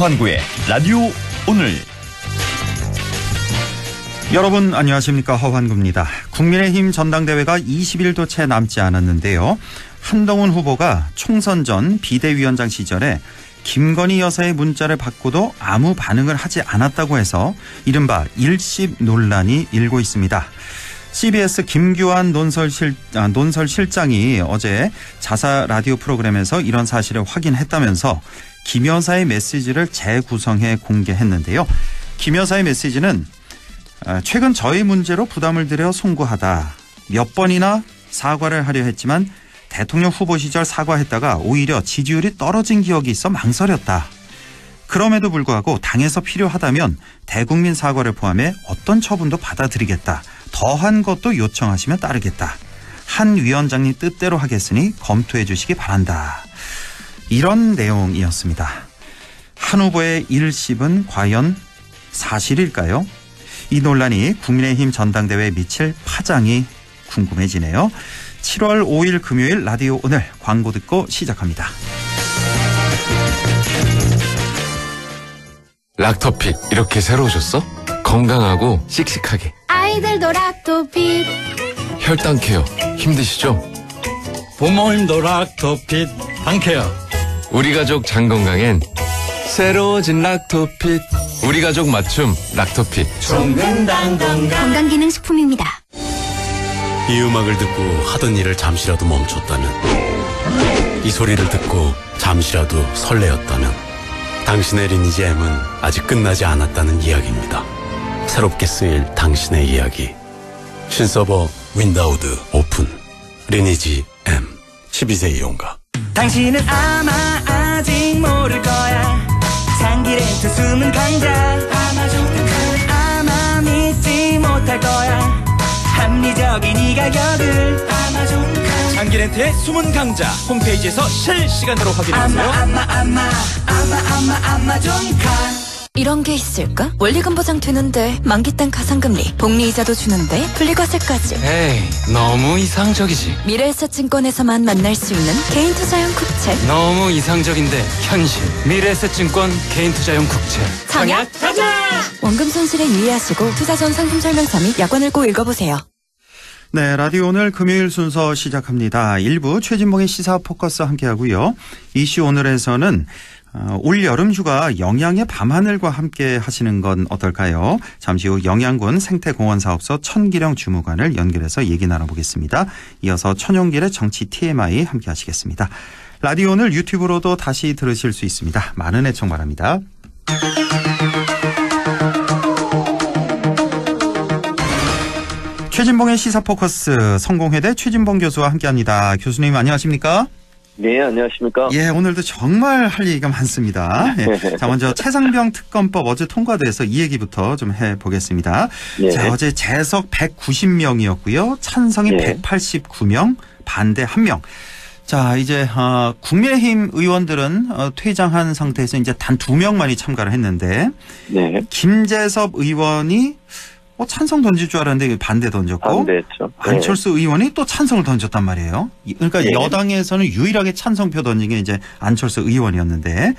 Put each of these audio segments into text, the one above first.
허환구의 라디오 오늘. 여러분 안녕하십니까 허환구입니다. 국민의힘 전당대회가 20일도 채 남지 않았는데요. 한동훈 후보가 총선 전 비대위원장 시절에 김건희 여사의 문자를 받고도 아무 반응을 하지 않았다고 해서 이른바 일십 논란이 일고 있습니다. CBS 김규환 논설실, 아, 논설실장이 어제 자사 라디오 프로그램에서 이런 사실을 확인했다면서 김 여사의 메시지를 재구성해 공개했는데요. 김 여사의 메시지는 아, 최근 저희 문제로 부담을 들여 송구하다. 몇 번이나 사과를 하려 했지만 대통령 후보 시절 사과했다가 오히려 지지율이 떨어진 기억이 있어 망설였다. 그럼에도 불구하고 당에서 필요하다면 대국민 사과를 포함해 어떤 처분도 받아들이겠다. 더한 것도 요청하시면 따르겠다. 한 위원장님 뜻대로 하겠으니 검토해 주시기 바란다. 이런 내용이었습니다. 한 후보의 일십은 과연 사실일까요? 이 논란이 국민의힘 전당대회에 미칠 파장이 궁금해지네요. 7월 5일 금요일 라디오 오늘 광고 듣고 시작합니다. 락토핏 이렇게 새로 오셨어? 건강하고 씩씩하게 아이들도 락토핏 혈당 케어 힘드시죠? 부모님도 락토핏 당케어 우리 가족 장 건강엔 새로워진 락토핏. 우리 가족 맞춤 락토핏. 건강기능식품입니다. 이 음악을 듣고 하던 일을 잠시라도 멈췄다면 이 소리를 듣고 잠시라도 설레었다면 당신의 리니지 M은 아직 끝나지 않았다는 이야기입니다. 새롭게 쓰일 당신의 이야기. 신서버 윈다우드 오픈. 리니지 M 12세 이용가 당신은 아마 아직 모를 거야. 장기렌트 숨은 강자. 아마 믿지 못할 거야. 합리적인 이 가격을 장기렌트의 숨은 강자. 홈페이지에서 실시간으로 확인하세요. 아마 아마 아마 아마 아마 아마존 카 이런 게 있을까? 원리금 보장 되는데 만기 땐 가상금리, 복리이자도 주는데 분리과세까지. 에이 너무 이상적이지 미래에셋증권에서만 만날 수 있는 개인 투자형 국채. 너무 이상적인데 현실 미래에셋증권 개인투자용 국채 청약 원금 손실에 유의하시고 투자 전 상품 설명서 및 약관을 꼭 읽어보세요. 네, 라디오 오늘 금요일 순서 시작합니다. 일부 최진봉의 시사 포커스 함께하고요. 이슈 오늘에서는 어, 올 여름 휴가 영양의 밤하늘과 함께 하시는 건 어떨까요? 잠시 후 영양군 생태공원사업소 천기령 주무관을 연결해서 얘기 나눠보겠습니다. 이어서 천용길의 정치 TMI 함께 하시겠습니다. 라디오 오늘 유튜브로도 다시 들으실 수 있습니다. 많은 애청 바랍니다. 최진봉의 시사 포커스 성공회대 최진봉 교수와 함께합니다. 교수님 안녕하십니까? 네, 안녕하십니까? 예, 오늘도 정말 할 얘기가 많습니다. 예. 자, 먼저 최상병 특검법 어제 통과돼서 이 얘기부터 좀 해보겠습니다. 네. 자, 어제 재석 190명이었고요. 찬성이 네. 189명, 반대 1명. 자, 이제 어, 국민의힘 의원들은 어, 퇴장한 상태에서 이제 단 두 명만이 참가를 했는데 네, 김재섭 의원이 어, 찬성 던질 줄 알았는데 반대 던졌고 반대했죠. 네. 안철수 의원이 또 찬성을 던졌단 말이에요. 이- 그러니까 네. 여당에서는 유일하게 찬성표 던진 게 이제 안철수 의원이었는데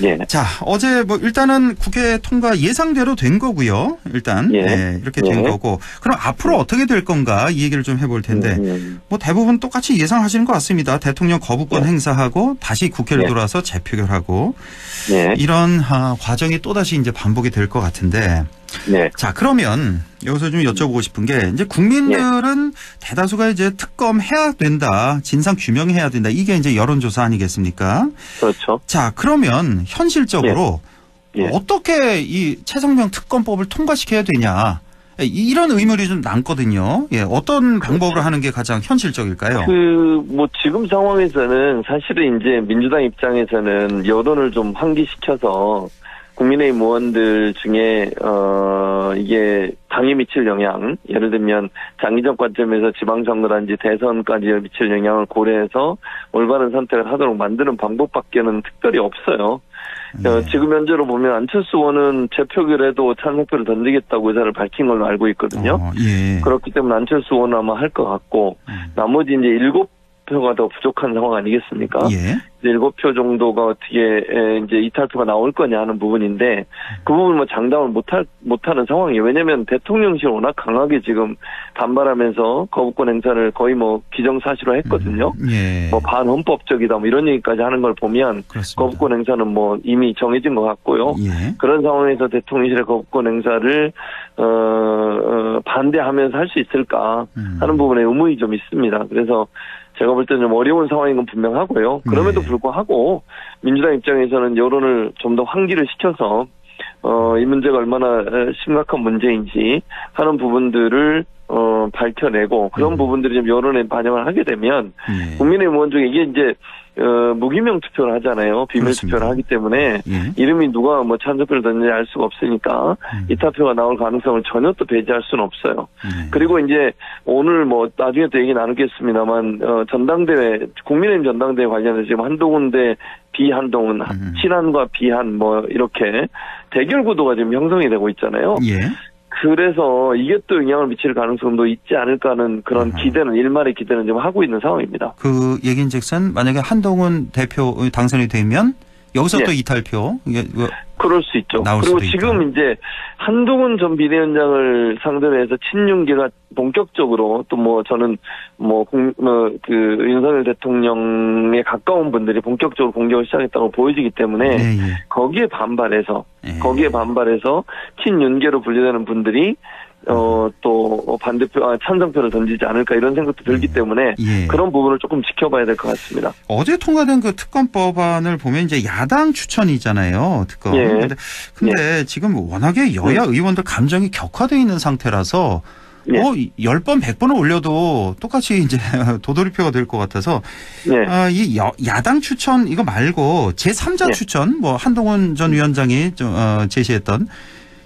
네. 자 어제 뭐 일단은 국회 통과 예상대로 된 거고요. 일단 예. 네, 이렇게 된 네. 거고 그럼 앞으로 어떻게 될 건가 이 얘기를 좀 해볼 텐데 음, 뭐 대부분 똑같이 예상하시는 것 같습니다. 대통령 거부권 네. 행사하고 다시 국회를 네. 돌아서 재표결하고 네, 이런 아, 과정이 또 다시 이제 반복이 될 것 같은데 네, 자, 그러면 여기서 좀 여쭤보고 싶은 게 이제 국민들은 대다수가 이제 특검 해야 된다. 진상 규명해야 된다. 이게 이제 여론조사 아니겠습니까? 그렇죠. 자, 그러면 현실적으로 예. 어떻게 이 최상병 특검법을 통과시켜야 되냐. 이런 의문이 좀 남거든요. 예, 어떤 방법으로 하는 게 가장 현실적일까요? 그렇죠. 그뭐 지금 상황에서는 사실은 이제 민주당 입장에서는 여론을 좀 환기시켜서 국민의힘 의원들 중에 어 이게 당에 미칠 영향 예를 들면 장기적 관점에서 지방선거라든지 대선까지 미칠 영향을 고려해서 올바른 선택을 하도록 만드는 방법밖에는 특별히 없어요. 어, 지금 현재로 보면 안철수 의원은 재표결에도 찬성표를 던지겠다고 의사를 밝힌 걸로 알고 있거든요. 어, 예. 그렇기 때문에 안철수 의원은 아마 할 것 같고 음. 나머지 이제 일곱 표가 더 부족한 상황 아니겠습니까? 예. 일곱 표 정도가 어떻게 에, 이제 이탈표가 나올 거냐 하는 부분인데 그 부분 뭐 장담을 못할 못하는 상황이에요. 왜냐하면 대통령실 워낙 강하게 지금 반발하면서 거부권 행사를 거의 뭐 기정사실화 했거든요. 예. 뭐 반헌법적이다 뭐 이런 얘기까지 하는 걸 보면 그렇습니다. 거부권 행사는 뭐 이미 정해진 것 같고요. 예. 그런 상황에서 대통령실의 거부권 행사를 어, 어, 반대하면서 할 수 있을까 음. 하는 부분에 의문이 좀 있습니다. 그래서 제가 볼 때는 좀 어려운 상황인 건 분명하고요. 그럼에도 네. 불구하고 민주당 입장에서는 여론을 좀 더 환기를 시켜서 어, 이 문제가 얼마나 에, 심각한 문제인지 하는 부분들을 어, 밝혀내고 그런 음. 부분들이 좀 여론에 반영을 하게 되면 예. 국민의힘 의원 중에 이게 이제 어, 무기명 투표를 하잖아요. 비밀 그렇습니다. 투표를 하기 때문에 예. 이름이 누가 뭐 찬성표를 던지는지 알 수가 없으니까 음. 이타표가 나올 가능성을 전혀 또 배제할 수는 없어요. 예. 그리고 이제 오늘 뭐 나중에 또 얘기 나누겠습니다만 어, 전당대회 국민의힘 전당대회 관련해서 지금 한동훈 대 비한동훈 음. 친한과 비한 뭐 이렇게 대결 구도가 지금 형성이 되고 있잖아요. 예. 그래서 이게 또 영향을 미칠 가능성도 있지 않을까 하는 그런 아하. 기대는 일말의 기대는 좀 하고 있는 상황입니다. 그 얘기인즉슨 만약에 한동훈 대표 당선이 되면 여기서 예. 또 이탈표 뭐 그럴 수 있죠. 그리고 지금 있다. 이제 한동훈 전 비대위원장을 상대로 해서 친윤계가 본격적으로 또 뭐 저는 뭐그 윤석열 대통령에 가까운 분들이 본격적으로 공격을 시작했다고 보여지기 때문에 예, 예. 거기에 반발해서 예. 거기에 반발해서 친윤계로 분류되는 분들이 어 또 반대표 아, 찬성표를 던지지 않을까 이런 생각도 들기 때문에 예. 그런 부분을 조금 지켜봐야 될 것 같습니다. 어제 통과된 그 특검 법안을 보면 이제 야당 추천이잖아요. 특검. 예. 근데, 근데 지금 워낙에 여야 의원들 감정이 격화돼 있는 상태라서 예. 어, 10번, 100번을 올려도 똑같이 이제 도돌이표가 될 것 같아서 예. 아, 이 여- 야당 추천 이거 말고 제3자 예. 추천 뭐 한동훈 전 위원장이 좀, 어, 제시했던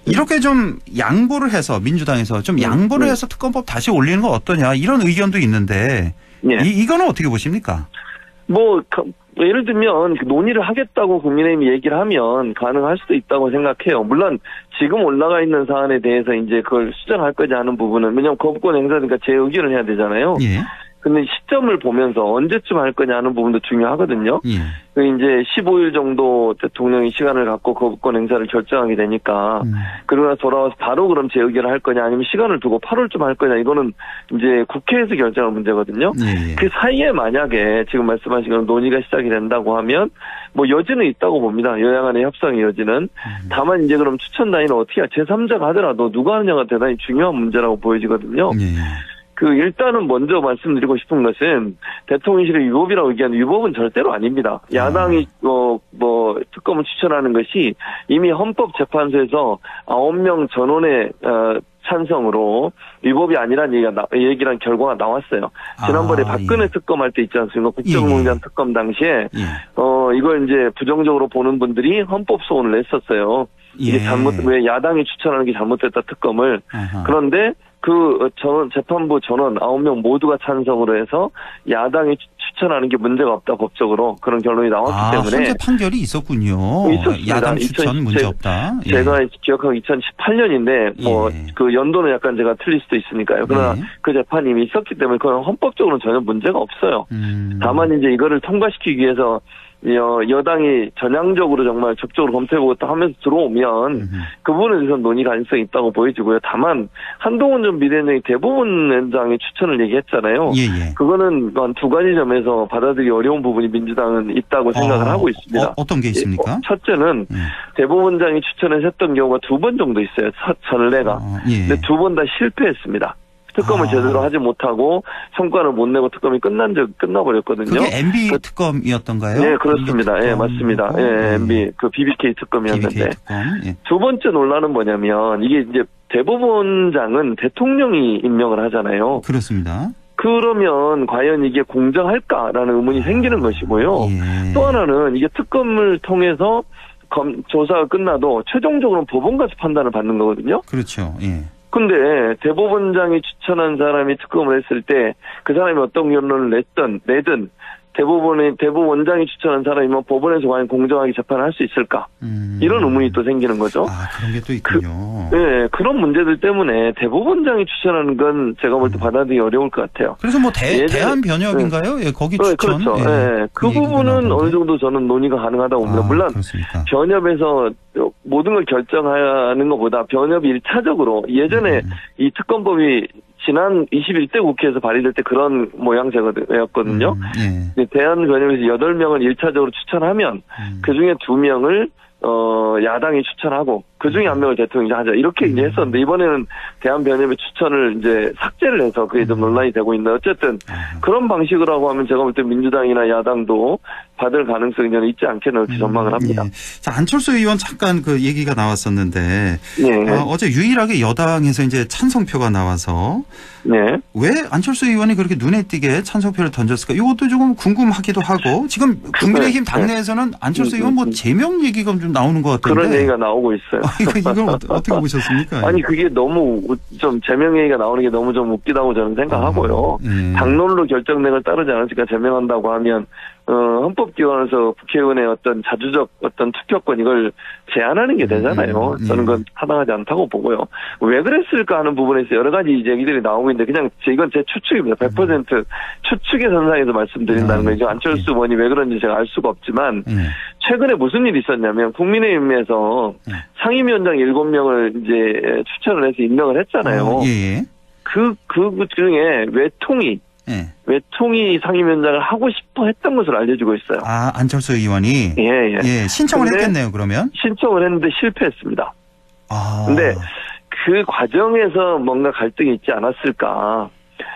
이렇게 좀 양보를 해서 민주당에서 좀 양보를 네. 해서 특검법 다시 올리는 건 어떠냐 이런 의견도 있는데 예. 이, 이거는 어떻게 보십니까? 뭐, 가- 뭐 예를 들면 그 논의를 하겠다고 국민의힘이 얘기를 하면 가능할 수도 있다고 생각해요. 물론 지금 올라가 있는 사안에 대해서 이제 그걸 수정할 거지 하는 부분은 왜냐하면 거부권 행사니까 제 의견을 해야 되잖아요. 예. 근데 시점을 보면서 언제쯤 할 거냐 하는 부분도 중요하거든요. 예. 그 이제 15일 정도 대통령이 시간을 갖고 거부권 행사를 결정하게 되니까 음. 그러고 나서 돌아와서 바로 그럼 제 의견을 할 거냐 아니면 시간을 두고 8월쯤 할 거냐 이거는 이제 국회에서 결정할 문제거든요. 예, 예. 그 사이에 만약에 지금 말씀하신 그런 논의가 시작이 된다고 하면 뭐 여지는 있다고 봅니다. 여야 간의 협상의 여지는. 음. 다만 이제 그럼 추천 단위는 어떻게 제3자가 하더라도 누가 하느냐가 대단히 중요한 문제라고 보여지거든요. 예. 그 일단은 먼저 말씀드리고 싶은 것은 대통령실의 위법이라고 얘기하는 위법은 절대로 아닙니다. 야당이 어 뭐 특검을 추천하는 것이 이미 헌법재판소에서 9명 전원의 어 찬성으로 위법이 아니란 얘기가 나, 얘기란 결과가 나왔어요. 지난번에 아, 박근혜 예. 특검할 때 있지 않습니까? 예, 예. 국정농단 특검 당시에 예. 어 이걸 이제 부정적으로 보는 분들이 헌법 소원을 냈었어요. 이게 예. 잘못 왜 야당이 추천하는 게 잘못됐다 특검을 아하. 그런데 그 전원 재판부 전원 9명 모두가 찬성으로 해서 야당이 추- 추천하는 게 문제가 없다 법적으로 그런 결론이 나왔기 아, 때문에 헌재 판결이 있었군요. 있었습니다. 야당 추천 2017 문제 없다. 예. 제가 기억하고 2018년인데 뭐 예. 그 연도는 약간 제가 틀릴 수도 있으니까요. 그러나 예. 그 재판이 이미 있었기 때문에 그건 헌법적으로는 전혀 문제가 없어요. 음. 다만 이제 이거를 통과시키기 위해서 여, 여당이 전향적으로 정말 적극적으로 검토해보겠다 하면서 들어오면. 그 부분에 대해서 논의 가능성이 있다고 보여지고요. 다만 한동훈 전 비대위원장이 대부분 위원장의 추천을 얘기했잖아요. 예, 예. 그거는 한 두 가지 점에서 받아들이기 어려운 부분이 민주당은 있다고 생각을 어, 하고 있습니다. 어, 어떤 게 있습니까? 어, 첫째는 예. 대법원장이 추천을 했던 경우가 두 번 정도 있어요. 첫 전례가. 어, 예. 근데 두 번 다 실패했습니다. 특검을 아. 제대로 하지 못하고 성과를 못 내고 특검이 끝난 적 끝나버렸거든요. 그게 MB 그- 특검이었던가요? 네, 그렇습니다. 예, 맞습니다. 특검이고, 예, MB 그 BBK 특검이었는데 BBK 특검. 예. 두 번째 논란은 뭐냐면 이게 이제 대법원장은 대통령이 임명을 하잖아요. 그렇습니다. 그러면 과연 이게 공정할까라는 의문이 생기는 것이고요. 예. 또 하나는 이게 특검을 통해서 검, 조사가 끝나도 최종적으로 법원 가서 판단을 받는 거거든요. 그렇죠. 예. 근데 대법원장이 추천한 사람이 특검을 했을 때 그 사람이 어떤 결론을 냈든 내든 대법원의 대법 원장이 추천한 사람이면 법원에서 과연 공정하게 재판을 할 수 있을까? 음. 이런 의문이 또 생기는 거죠. 아 그런 게 또 있군요. 네, 그런 문제들 때문에 대법원장이 추천하는 건 제가 볼때 받아들이기 어려울 것 같아요. 그래서 뭐 대, 예전에- 대한 변협인가요? 예, 거기 네, 추천. 그렇죠. 예, 예, 그 얘기가 부분은. 어느 정도 저는 논의가 가능하다고 봅니다. 아, 물론 그렇습니까? 변협에서 모든 걸 결정하는 것보다 변협이 일차적으로 예전에 음. 이 특검법이 지난 21대 국회에서 발의될 때 그런 모양새였거든요. 음, 예. 대한 변협에서 8명을 일차적으로 추천하면 음. 그 중에 2명을 어, 야당이 추천하고 그 중에 한 명을 대통령이 하자 이렇게 이제 했었는데 이번에는 대한 변협의 추천을 이제 삭제를 해서 그게 좀 논란이 되고 있는데 어쨌든 그런 방식으로 하면 제가 볼 때 민주당이나 야당도 받을 가능성이 저는 있지 않겠나 이렇게 전망을 합니다. 예. 자, 안철수 의원 잠깐 그 얘기가 나왔었는데 네, 어, 어제 유일하게 여당에서 이제 찬성표가 나와서 네. 왜 안철수 의원이 그렇게 눈에 띄게 찬성표를 던졌을까? 이것도 조금 궁금하기도 하고 지금 국민의힘 네. 당내에서는 안철수 음, 의원 뭐 음. 제명 얘기가 좀 나오는 것 같은데 그런 얘기가 나오고 있어요. 이거 이걸 어떠- 어떻게 보셨습니까? 아니 그게 너무 우- 좀 제명 얘기가 나오는 게 너무 좀 웃기다고 저는 생각하고요. 예. 당론으로 결정된 걸 따르지 않았으니까 제명한다고 하면 어, 헌법기관에서 국회의원의 어떤 자주적 어떤 투표권 이걸 제한하는 게 되잖아요. 음, 저는 예. 그건 타당하지 않다고 보고요. 왜 그랬을까 하는 부분에서 여러 가지 이제 얘기들이 나오고 있는데 그냥 제- 이건 제 추측입니다. 100% 추측의 선상에서 말씀드린다는 음. 거죠. 안철수 의원이 왜 그런지 제가 알 수가 없지만 예. 최근에 무슨 일이 있었냐면 국민의힘에서 네. 상임위원장 7명을 이제 추천을 해서 임명을 했잖아요. 어, 예, 예. 그, 그 중에 외통이, 예. 외통이 상임위원장을 하고 싶어 했던 것으로 알려지고 있어요. 아 안철수 의원이 예, 예. 예, 신청을 했겠네요. 그러면. 신청을 했는데 실패했습니다. 아. 근데 그 과정에서 뭔가 갈등이 있지 않았을까.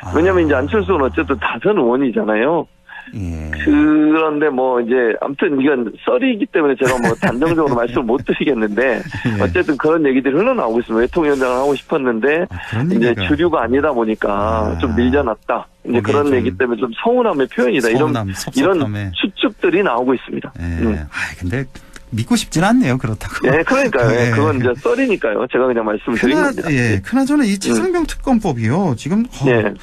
아. 왜냐면 이제 안철수는 어쨌든 다선 의원이잖아요. 예. 그런데 뭐 이제 아무튼 이건 썰이기 때문에 제가 뭐 단정적으로 말씀을 못 드리겠는데 예. 어쨌든 그런 얘기들이 흘러나오고 있습니다. 외통위원장을 하고 싶었는데 아, 이제 주류가 아니다 보니까 아. 좀 밀려났다. 이제 그런 좀 얘기 때문에 좀 서운함의 표현이다. 서운함, 이런 섭섭함에. 이런 추측들이 나오고 있습니다. 예. 음. 아 근데 믿고 싶진 않네요. 그렇다고. 예, 그러니까요. 예, 예. 그건 이제 썰이니까요. 제가 그냥 말씀을 드린 그나, 겁니다. 예, 그나저나 이 최상병 특검법이요. 지금 어, 예.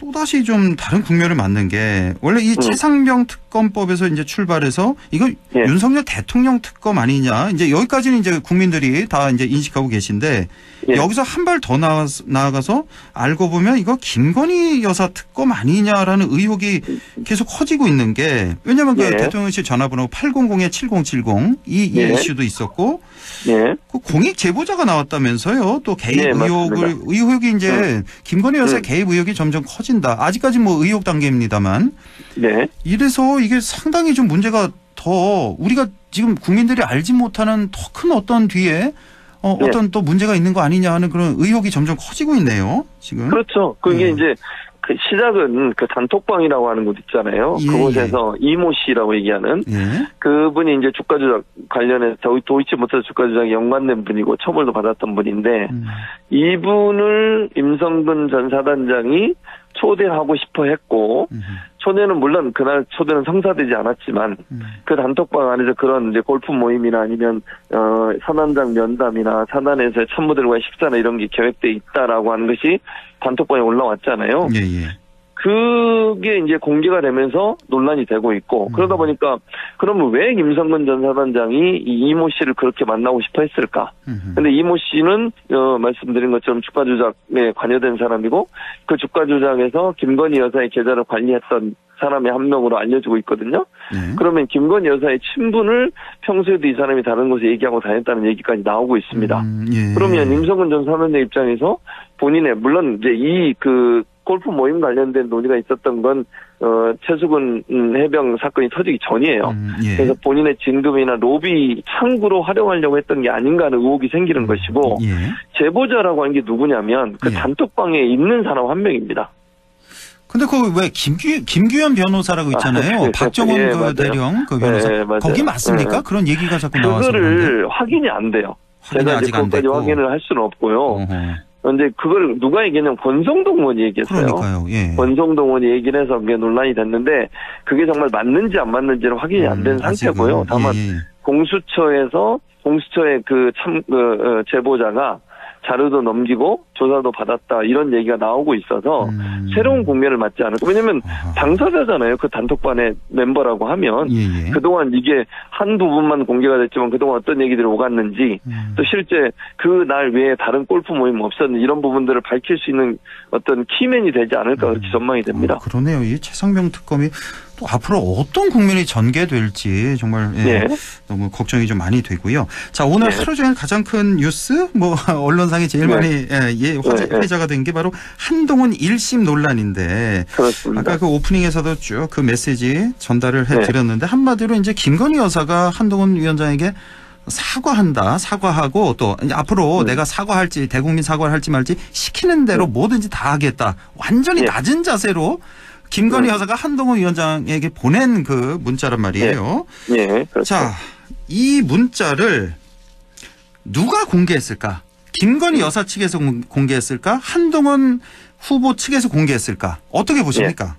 또다시 좀 다른 국면을 맞는 게 원래 이 최상병 특검법에서 이제 출발해서 이거 예. 윤석열 대통령 특검 아니냐 이제 여기까지는 이제 국민들이 다 이제 인식하고 계신데 예. 여기서 한 발 더 나아가서 알고 보면 이거 김건희 여사 특검 아니냐라는 의혹이 계속 커지고 있는 게 왜냐하면 그 예. 대통령실 전화번호 800-7070 이, 이 예. 이슈도 있었고 예. 그 공익 제보자가 나왔다면서요. 또 개입 네, 의혹을 맞습니다. 의혹이 이제 김건희 여사의 음. 개입 의혹이 점점 커진다. 아직까지 뭐 의혹 단계입니다만 네. 이래서 이게 상당히 좀 문제가 더 우리가 지금 국민들이 알지 못하는 더 큰 어떤 뒤에 어, 네. 어떤 또 문제가 있는 거 아니냐 하는 그런 의혹이 점점 커지고 있네요. 지금. 그렇죠. 그게 예. 이제 그 시작은 그 단톡방이라고 하는 곳 있잖아요. 예, 그곳에서 이모 씨라고 얘기하는 예. 그분이 이제 주가 조작 관련해서 도이- 도이치모터 주가 조작에 연관된 분이고 처벌도 받았던 분인데 음. 이분을 임성근 전 사단장이 초대하고 싶어 했고 음. 초대는 물론 그날 초대는 성사되지 않았지만 음. 그 단톡방 안에서 그런 이제 골프 모임이나 아니면 어 사단장 면담이나 사단에서의 참모들과의 식사나 이런 게 계획돼 있다라고 하는 것이 단톡방에 올라왔잖아요. 예, 예. 그게 이제 공개가 되면서 논란이 되고 있고 음. 그러다 보니까 그러면 왜 김성근 전 사단장이 이 이모 씨를 그렇게 만나고 싶어 했을까? 음. 근데 이모 씨는 어, 말씀드린 것처럼 주가 조작에 관여된 사람이고 그 주가 조작에서 김건희 여사의 계좌를 관리했던 사람의 한 명으로 알려지고 있거든요. 예. 그러면 김건희 여사의 친분을 평소에도 이 사람이 다른 곳에 얘기하고 다녔다는 얘기까지 나오고 있습니다. 음, 예. 그러면 임성근 전 사단장 입장에서 본인의 물론 이제 이 그 골프 모임 관련된 논의가 있었던 건 어, 최수근 음, 해병 사건이 터지기 전이에요. 음, 예. 그래서 본인의 진급이나 로비 창구로 활용하려고 했던 게 아닌가 하는 의혹이 생기는 것이고 예. 제보자라고 하는 게 누구냐면 그 예. 단톡방에 있는 사람 한 명입니다. 근데 그 왜 김규 김규현 변호사라고 있잖아요. 아, 예, 박정원 예, 그 맞아요. 대령 그 변호사. 예, 맞아요. 거기 맞습니까? 예. 그런 얘기가 자꾸 나와서. 그거를 확인이 안 돼요. 확인이 제가 아직 됐고. 확인을 할 수는 없고요. 어허. 그런데 그걸 누가 얘기했냐면 권성동 의원이 얘기했어요. 그러니까요. 예. 권성동 의원이 얘기를 해서 그게 논란이 됐는데 그게 정말 맞는지 안 맞는지는 확인이 안된 음, 상태고요. 다만 예, 예. 공수처에서 공수처의 그 참, 그, 어, 제보자가 자료도 넘기고 조사도 받았다 이런 얘기가 나오고 있어서 음. 새로운 국면을 맞지 않을까. 왜냐면 아하. 당사자잖아요. 그 단톡방의 멤버라고 하면 예, 예. 그동안 이게 한 부분만 공개가 됐지만 그동안 어떤 얘기들이 오갔는지 음. 또 실제 그 날 외에 다른 골프 모임 없었는지 이런 부분들을 밝힐 수 있는 어떤 키맨이 되지 않을까 그렇게 전망이 됩니다. 어, 그러네요. 이 최상병 특검이 또 앞으로 어떤 국면이 전개될지 정말 예, 네. 너무 걱정이 좀 많이 되고요. 자 오늘 네. 하루 종일 가장 큰 뉴스 뭐 언론상에 제일 네. 많이 예, 예, 화제, 네, 네. 회자가 된 게 바로 한동훈 1심 논란인데 그렇습니다. 아까 그 오프닝에서도 쭉 그 메시지 전달을 네. 해드렸는데 한마디로 이제 김건희 여사가 한동훈 위원장에게 사과한다, 사과하고 또 앞으로 네. 내가 사과할지 대국민 사과를 할지 말지 시키는 대로 뭐든지 다 하겠다. 완전히 네. 낮은 자세로 김건희 네. 여사가 한동훈 위원장에게 보낸 그 문자란 말이에요. 예, 그렇죠. 자, 이 문자를 누가 공개했을까? 김건희 여사 측에서 공- 공개했을까? 한동훈 후보 측에서 공개했을까? 어떻게 보십니까?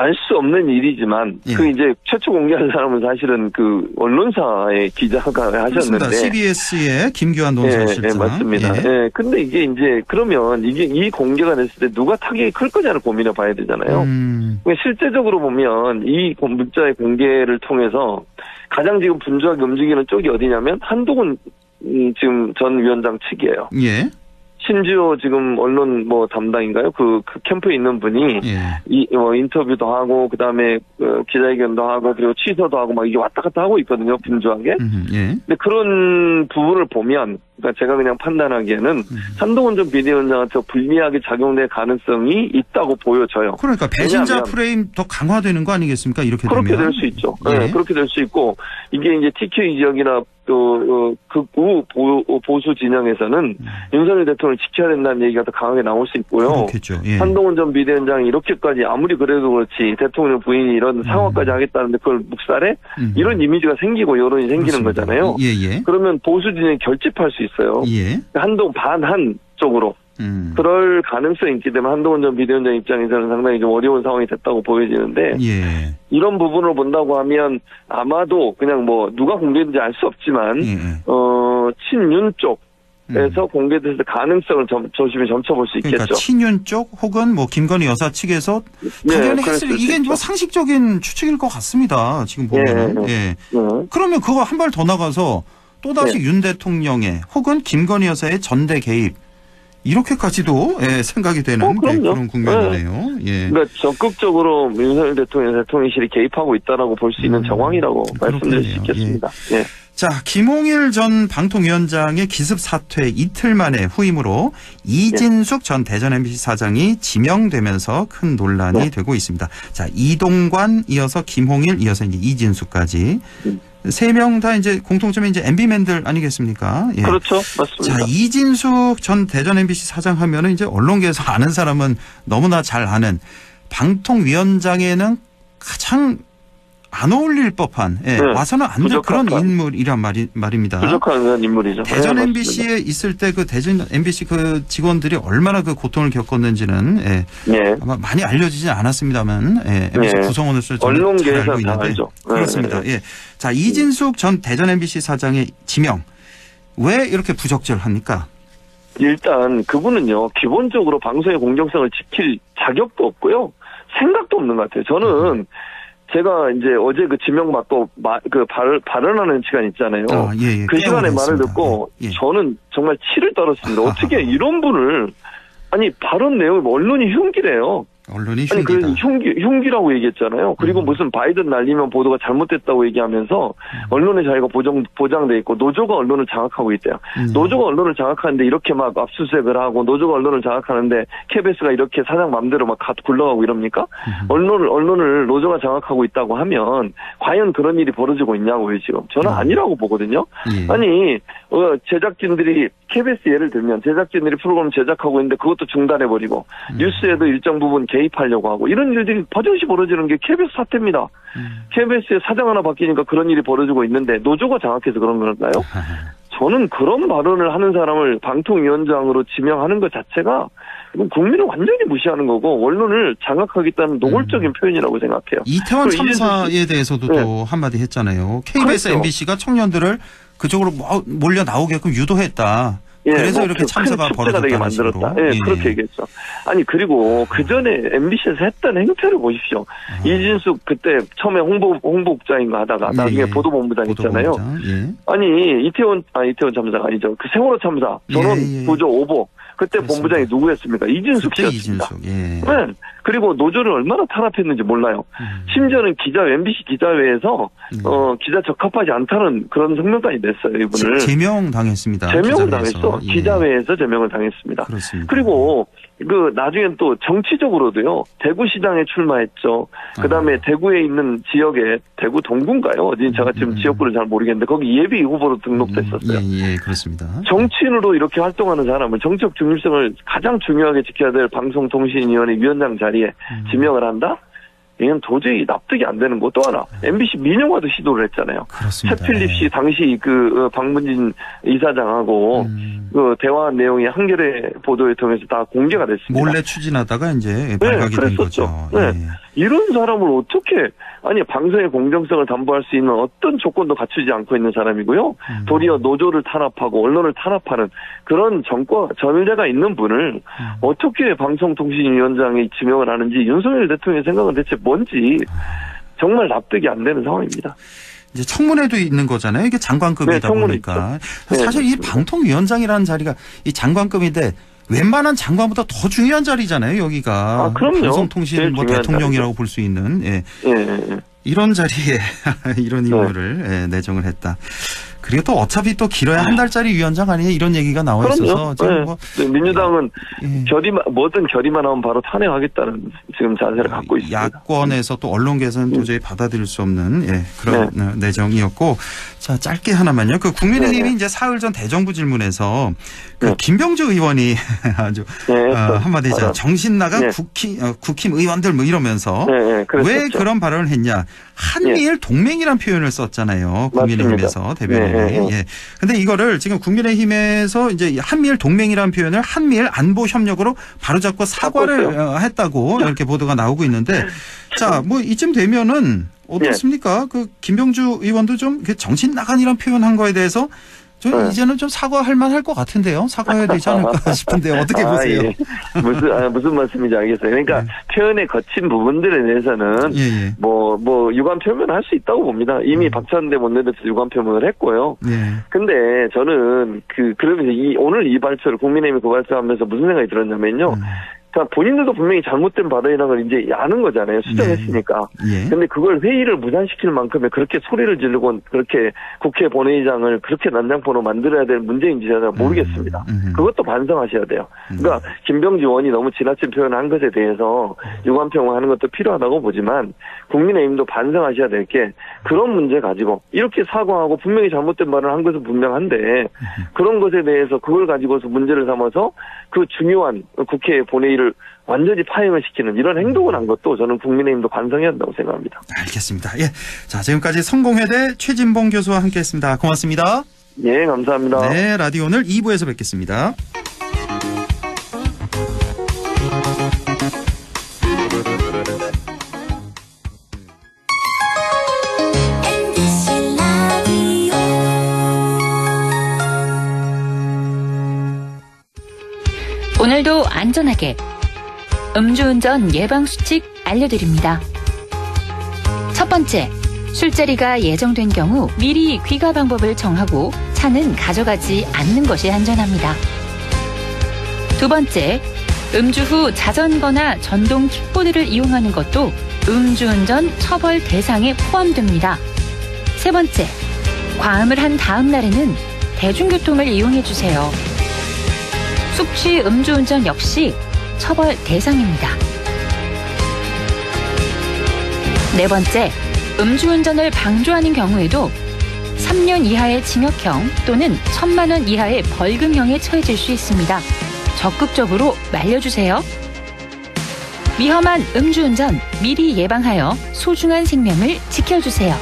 알 수 없는 일이지만 예. 그 이제 최초 공개한 사람은 사실은 그 언론사의 기자가 그렇습니다. 하셨는데 CBS의 김규환 예, 논설실장. 예, 맞습니다. 예. 예. 근데 이게 이제 그러면 이게 이 공개가 됐을 때 누가 타격이 클 거냐를 고민해 봐야 되잖아요. 음, 그러니까 실제적으로 보면 이 공- 문자의 공개를 통해서 가장 지금 분주하게 움직이는 쪽이 어디냐면 한동훈 음, 지금 전 위원장 측이에요. 예. 심지어 지금 언론 뭐 담당인가요? 그, 그 캠프에 있는 분이 예. 이, 뭐, 인터뷰도 하고, 그 다음에, 그 기자회견도 하고, 그리고 취소도 하고, 막 이게 왔다 갔다 하고 있거든요, 분주하게. 음, 예. 근데 그런 부분을 보면, 그러니까 제가 그냥 판단하기에는, 음. 한동훈 전 비대위원장한테 불리하게 작용될 가능성이 있다고 보여져요. 그러니까 배신자 프레임 더 강화되는 거 아니겠습니까? 이렇게 그렇게. 될 수 있죠. 예. 네, 그렇게 될 수 있고, 이게 이제 TK 지역이나 또, 어, 극우 보- 보수 진영에서는 음. 윤석열 대통령을 지켜야 된다는 얘기가 더 강하게 나올 수 있고요. 그렇겠죠. 예. 한동훈 전 비대위원장이 이렇게까지 아무리 그래도 그렇지 대통령 부인이 이런 상황까지 하겠다는데 그걸 묵살해 음. 이런 이미지가 생기고 여론이 생기는 그렇습니다. 거잖아요. 예, 예. 그러면 보수 진영이 결집할 수 있어요. 예. 한동 반한 쪽으로 음. 그럴 가능성이 있기 때문에 한동훈 전 비대위원장 입장에서는 상당히 좀 어려운 상황이 됐다고 보여지는데 예. 이런 부분을 본다고 하면 아마도 그냥 뭐 누가 공개했는지 알 수 없지만 예. 예. 어 친윤 쪽 에서 음. 공개됐을 가능성을 점, 조심히 점쳐볼 수 그러니까 있겠죠. 친윤 쪽 혹은 뭐 김건희 여사 측에서 네, 당연히 그럴 했을 수 이게. 뭐 상식적인 추측일 것 같습니다. 지금 보면. 예, 예. 네. 그러면 그거 한 발 더 나가서 또 다시 네. 윤 대통령의 혹은 김건희 여사의 전대 개입 이렇게까지도 예, 생각이 되는 어, 네. 그런 국면이네요. 예. 그러니까 적극적으로 윤석열 대통령 대통령실이 개입하고 있다라고 볼 수 있는 음, 정황이라고 말씀드릴 수 그렇겠네요. 있겠습니다. 예. 자, 김홍일 전 방통위원장의 기습 사퇴 이틀 만에 후임으로 이진숙 전 대전 MBC 사장이 지명되면서 큰 논란이 네. 되고 있습니다. 자, 이동관 이어서 김홍일 이어서 이제 이진숙까지 음. 세 명 다 이제 공통점이 이제 MB맨들 아니겠습니까? 예. 그렇죠. 자, 맞습니다. 이진숙 전 대전 MBC 사장 하면은 이제 언론계에서 아는 사람은 너무나 잘 아는 방통위원장에는 가장 안 어울릴 법한 예, 네, 와서는 안 될 그런. 인물이란 말이 말입니다. 부족한 인물이죠. 대전 네, 맞습니다. MBC에 있을 때 그 대전 MBC 그 직원들이 얼마나 그 고통을 겪었는지는 예, 예. 아마 많이 알려지진 않았습니다만 예, MBC 네. 구성원으로서 저는 잘 언론계에서 알고 다 있는데 알죠. 네, 그렇습니다. 네. 예. 자 이진숙 전 대전 MBC 사장의 지명 왜 이렇게 부적절합니까? 일단 그분은요 기본적으로 방송의 공정성을 지킬 자격도 없고요 생각도 없는 것 같아요. 저는 제가 이제 어제 그 지명 받고 마, 그 발, 발언하는 시간 있잖아요. 아, 예, 예. 그꽤 시간에 말을 했습니다. 듣고 예, 예. 저는 정말 치를 떨었습니다. 어떻게 이런 분을 아니 발언 내용이 뭐 언론이 흉기래요. 언론이 아니 그. 흉기 흉기라고 얘기했잖아요. 그리고 음. 무슨 바이든 날리면 보도가 잘못됐다고 얘기하면서 언론의 자유가 보장 보장돼 있고 노조가 언론을 장악하고 있대요. 음. 노조가 언론을 장악하는데 이렇게 막 압수수색을 하고 노조가 언론을 장악하는데 KBS가 이렇게 사장 맘대로 막 가- 굴러가고 이럽니까? 음. 언론을 언론을 노조가 장악하고 있다고 하면 과연 그런 일이 벌어지고 있냐고요 지금 저는 음. 아니라고 보거든요. 예. 아니 어, 제작진들이 KBS 예를 들면 제작진들이 프로그램 제작하고 있는데 그것도 중단해 버리고 음. 뉴스에도 일정 부분 개 입하려고 하고 이런 일들이 버젓이 벌어지는 게 KBS 사태입니다. 음. KBS의 사장 하나 바뀌니까 그런 일이 벌어지고 있는데 노조가 장악해서 그런 건가요? 저는 그런 발언을 하는 사람을 방통위원장으로 지명하는 것 자체가 국민을 완전히 무시하는 거고 언론을 장악하겠다는 노골적인 표현이라고 생각해요. 이태원 참사에 대해서도 네. 또 한마디 했잖아요. KBS, 그렇죠. MBC가 청년들을 그쪽으로 모- 몰려 나오게끔 유도했다. 예, 그래서 뭐 이렇게 큰 참사가 축제가 되게 벌어졌다는 만들었다. 식으로. 예, 예. 그렇게 얘기했죠. 아니 그리고 그 전에 MBC에서 했던 행태를 보십시오. 아. 이진숙 그때 처음에 홍보 홍보국장인가 하다가 예, 나중에 예. 보도본부장. 보도본부장, 예. 아니 이태원 아 이태원 참사가 아니죠. 그 세월호 참사 전원 예, 예. 구조 오보 그때 그렇습니다. 본부장이 누구였습니까? 이진숙 씨였습니다. 이진숙. 예. 네. 그리고 노조를 얼마나 탄압했는지 몰라요. 음. 심지어는 기자 MBC 기자회에서 음. 어 기자 적합하지 않다는 그런 성명까지 냈어요 이분을. 제명 당했습니다. 기자회에서. 당했어. 예. 기자회에서 제명을 당했습니다. 그렇습니다. 그리고 그 나중엔 또 정치적으로도요. 대구시장에 출마했죠. 그다음에 아. 대구에 있는 지역에 대구 동구인가요? 어디 제가 지금 음. 지역구를 잘 모르겠는데 거기 예비 후보로 등록됐었어요. 음, 예, 예, 그렇습니다. 정치인으로 이렇게 활동하는 사람은 정책 중립성을 가장 중요하게 지켜야 될 방송통신위원회 위원장 자리에 음. 지명을 한다? 이건 도저히 납득이 안 되는 거. 또 하나, MBC 민영화도 시도를 했잖아요. 그렇습니다. 최필립 씨 당시 그 어, 박문진 이사장하고 음. 그 대화 내용이 한겨레 보도에 통해서 다 공개가 됐습니다. 몰래 추진하다가 이제 발각이 된 그랬었죠. 거죠. 네. 예. 이런 사람을 어떻게 아니 방송의 공정성을 담보할 수 있는 어떤 조건도 갖추지 않고 있는 사람이고요. 음. 도리어 노조를 탄압하고 언론을 탄압하는 그런 정권 전례가 있는 분을 음. 어떻게 방송통신위원장이 지명을 하는지 윤석열 대통령의 생각은 대체 뭔지 정말 납득이 안 되는 상황입니다. 이제 청문회도 있는 거잖아요. 이게 장관급이다 네, 보니까 네, 사실 이 그렇습니다. 방통위원장이라는 자리가 이 장관급인데 웬만한 장관보다 더 중요한 자리잖아요. 여기가 아, 그럼요. 방송통신 뭐 대통령이라고 볼 수 있는 예. 예, 예, 예. 이런 자리에 이런 네. 임무를 예, 내정을 했다. 그리고 또 어차피 또 길어야 한 달짜리 위원장 아니냐 이런 얘기가 나와 있어서 그럼요. 지금 예. 뭐 네, 민주당은 예. 결의만 뭐든 결의만 하면 바로 탄핵하겠다는 지금 자세를 갖고 있습니다. 야권에서 또 언론계에서는 도저히 받아들일 수 없는 예, 그런 어, 내정이었고 자 짧게 하나만요. 그 국민의힘이 네. 이제 사흘 전 대정부 질문에서 그 네. 김병주 의원이 아주 네, 어, 또, 한마디죠. 어, 정신 나간 네. 국힘 어, 국힘 의원들 뭐 이러면서 네, 네. 왜 그런 발언을 했냐? 한미일 동맹이란 표현을 썼잖아요. 국민의힘에서. 대변인이. 네. 예. 근데 이거를 지금 국민의힘에서 이제 한미일 동맹이란 표현을 한미일 안보 협력으로 바로잡고 사과를 바꿨어요. 어, 했다고 이렇게 보도가 나오고 있는데 자, 뭐 이쯤 되면은 어떻습니까? 그 김병주 의원도 좀 정신 나간이란 표현한 거에 대해서 좀 네. 이제는 좀 사과할 만할 것 같은데요. 사과해야 되지 않을까 싶은데 어떻게 아, 보세요? 예. 무슨 아, 무슨 말씀인지 알겠어요. 그러니까 표현의 거친 부분들에 대해서는 예, 예. 뭐 뭐 유감 표명을 할 수 있다고 봅니다. 이미 박찬대 원내대표 유감 표명을 했고요. 예. 근데 저는 그 그러면서 이 오늘 이 발표를 국민의힘이 그 발표하면서 무슨 생각이 들었냐면요. 음. 그러니까 본인들도 분명히 잘못된 발언이라는 걸 이제 아는 거잖아요. 수정했으니까. 예. 근데 그걸 회의를 무산시킬 만큼의 그렇게 소리를 지르고 그렇게 국회 본회의장을 그렇게 난장판으로 만들어야 될 문제인지 저는 모르겠습니다. 음, 음. 그것도 반성하셔야 돼요. 그러니까 김병지 의원이 너무 지나친 표현을 한 것에 대해서 유감평을 하는 것도 필요하다고 보지만 국민의힘도 반성하셔야 될 게 그런 문제 가지고 이렇게 사과하고 분명히 잘못된 말을 한 것은 분명한데 그런 것에 대해서 그걸 가지고서 문제를 삼아서 그 중요한 국회 본회의를 완전히 파행을 시키는 이런 행동을 한 것도 저는 국민의힘도 반성해야 한다고 생각합니다. 알겠습니다. 예. 자, 지금까지 성공회대 최진봉 교수와 함께 했습니다. 고맙습니다. 예, 감사합니다. 네, 라디오 오늘 2부에서 뵙겠습니다. 안전하게 음주운전 예방수칙 알려드립니다. 첫 번째, 술자리가 예정된 경우 미리 귀가 방법을 정하고 차는 가져가지 않는 것이 안전합니다. 두 번째, 음주 후 자전거나 전동 킥보드를 이용하는 것도 음주운전 처벌 대상에 포함됩니다. 세 번째, 과음을 한 다음 날에는 대중교통을 이용해 주세요. 숙취 음주운전 역시 처벌 대상입니다. 네 번째, 음주운전을 방조하는 경우에도 3년 이하의 징역형 또는 1천만 원 이하의 벌금형에 처해질 수 있습니다. 적극적으로 말려주세요. 위험한 음주운전 미리 예방하여 소중한 생명을 지켜주세요.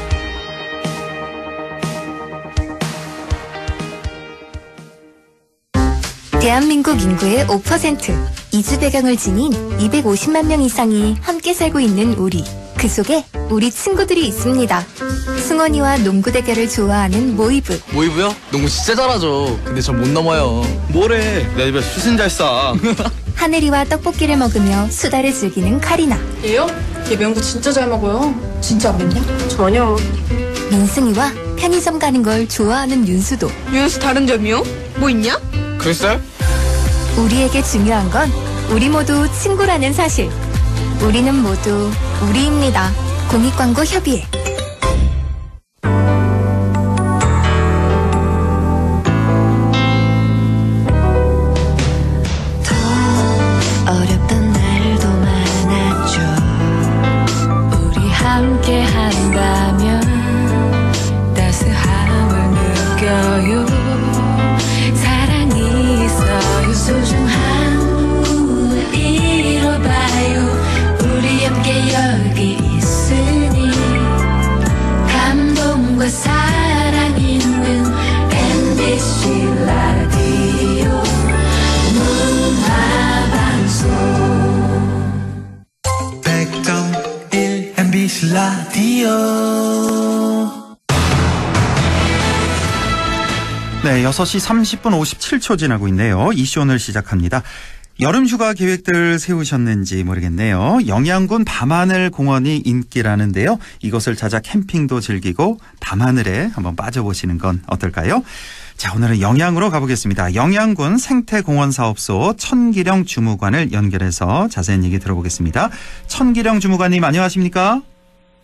대한민국 인구의 5% 이주 배경을 지닌 250만 명 이상이 함께 살고 있는 우리 그 속에 우리 친구들이 있습니다. 승원이와 농구 대결을 좋아하는 모이브. 모이브요? 농구 진짜 잘하죠. 근데 전 못 넘어요. 뭐래? 내 집에 슛은 잘 쏴. 하늘이와 떡볶이를 먹으며 수다를 즐기는 카리나. 얘요? 얘 매운 거 진짜 잘 먹어요. 진짜 안 맵냐? 전혀. 민승이와 편의점 가는 걸 좋아하는 윤수도. 윤수 다른 점이요? 뭐 있냐? 글쎄? 우리에게 중요한 건 우리 모두 친구라는 사실. 우리는 모두 우리입니다. 공익광고 협의회. 네, 6시 30분 57초 지나고 있네요. 이슈 오늘 시작합니다. 여름 휴가 계획들 세우셨는지 모르겠네요. 영양군 밤하늘 공원이 인기라는데요. 이곳을 찾아 캠핑도 즐기고 밤하늘에 한번 빠져보시는 건 어떨까요? 자, 오늘은 영양으로 가보겠습니다. 영양군 생태공원 사업소 천기령 주무관을 연결해서 자세한 얘기 들어보겠습니다. 천기령 주무관님 안녕하십니까?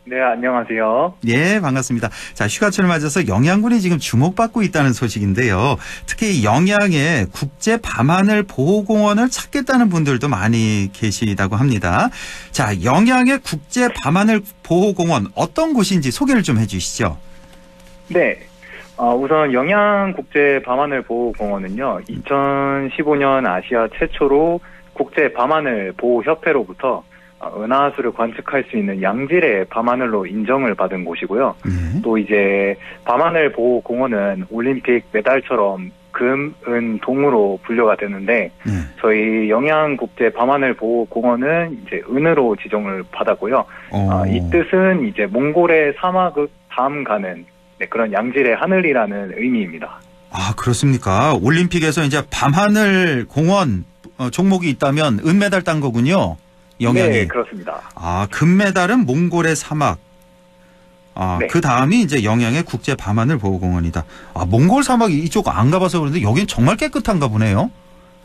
네, 안녕하세요. 예, 반갑습니다. 자, 휴가철을 맞아서 영양군이 지금 주목받고 있다는 소식인데요. 특히 이 영양의 국제 밤하늘 보호공원을 찾겠다는 분들도 많이 계시다고 합니다. 자, 영양의 국제 밤하늘 보호공원 어떤 곳인지 소개를 좀 해주시죠. 네. 어, 우선 영양국제 밤하늘 보호공원은요, 2015년 아시아 최초로 국제 밤하늘 보호협회로부터 어, 은하수를 관측할 수 있는 양질의 밤하늘로 인정을 받은 곳이고요. 또 이제 밤하늘 보호 공원은 올림픽 메달처럼 금, 은, 동으로 분류가 되는데 저희 영양국제 밤하늘 보호 공원은 이제 은으로 지정을 받았고요. 어, 이 뜻은 이제 몽골의 사막을 다음 가는 네, 그런 양질의 하늘이라는 의미입니다. 아, 그렇습니까? 올림픽에서 이제 밤하늘 공원 어, 종목이 있다면 은메달 딴 거군요. 영양이. 네, 그렇습니다. 아, 금메달은 몽골의 사막. 아, 네. 그 다음이 이제 영양의 국제 밤하늘 보호공원이다. 아, 몽골 사막 이쪽 안 가봐서 그런데 여긴 정말 깨끗한가 보네요.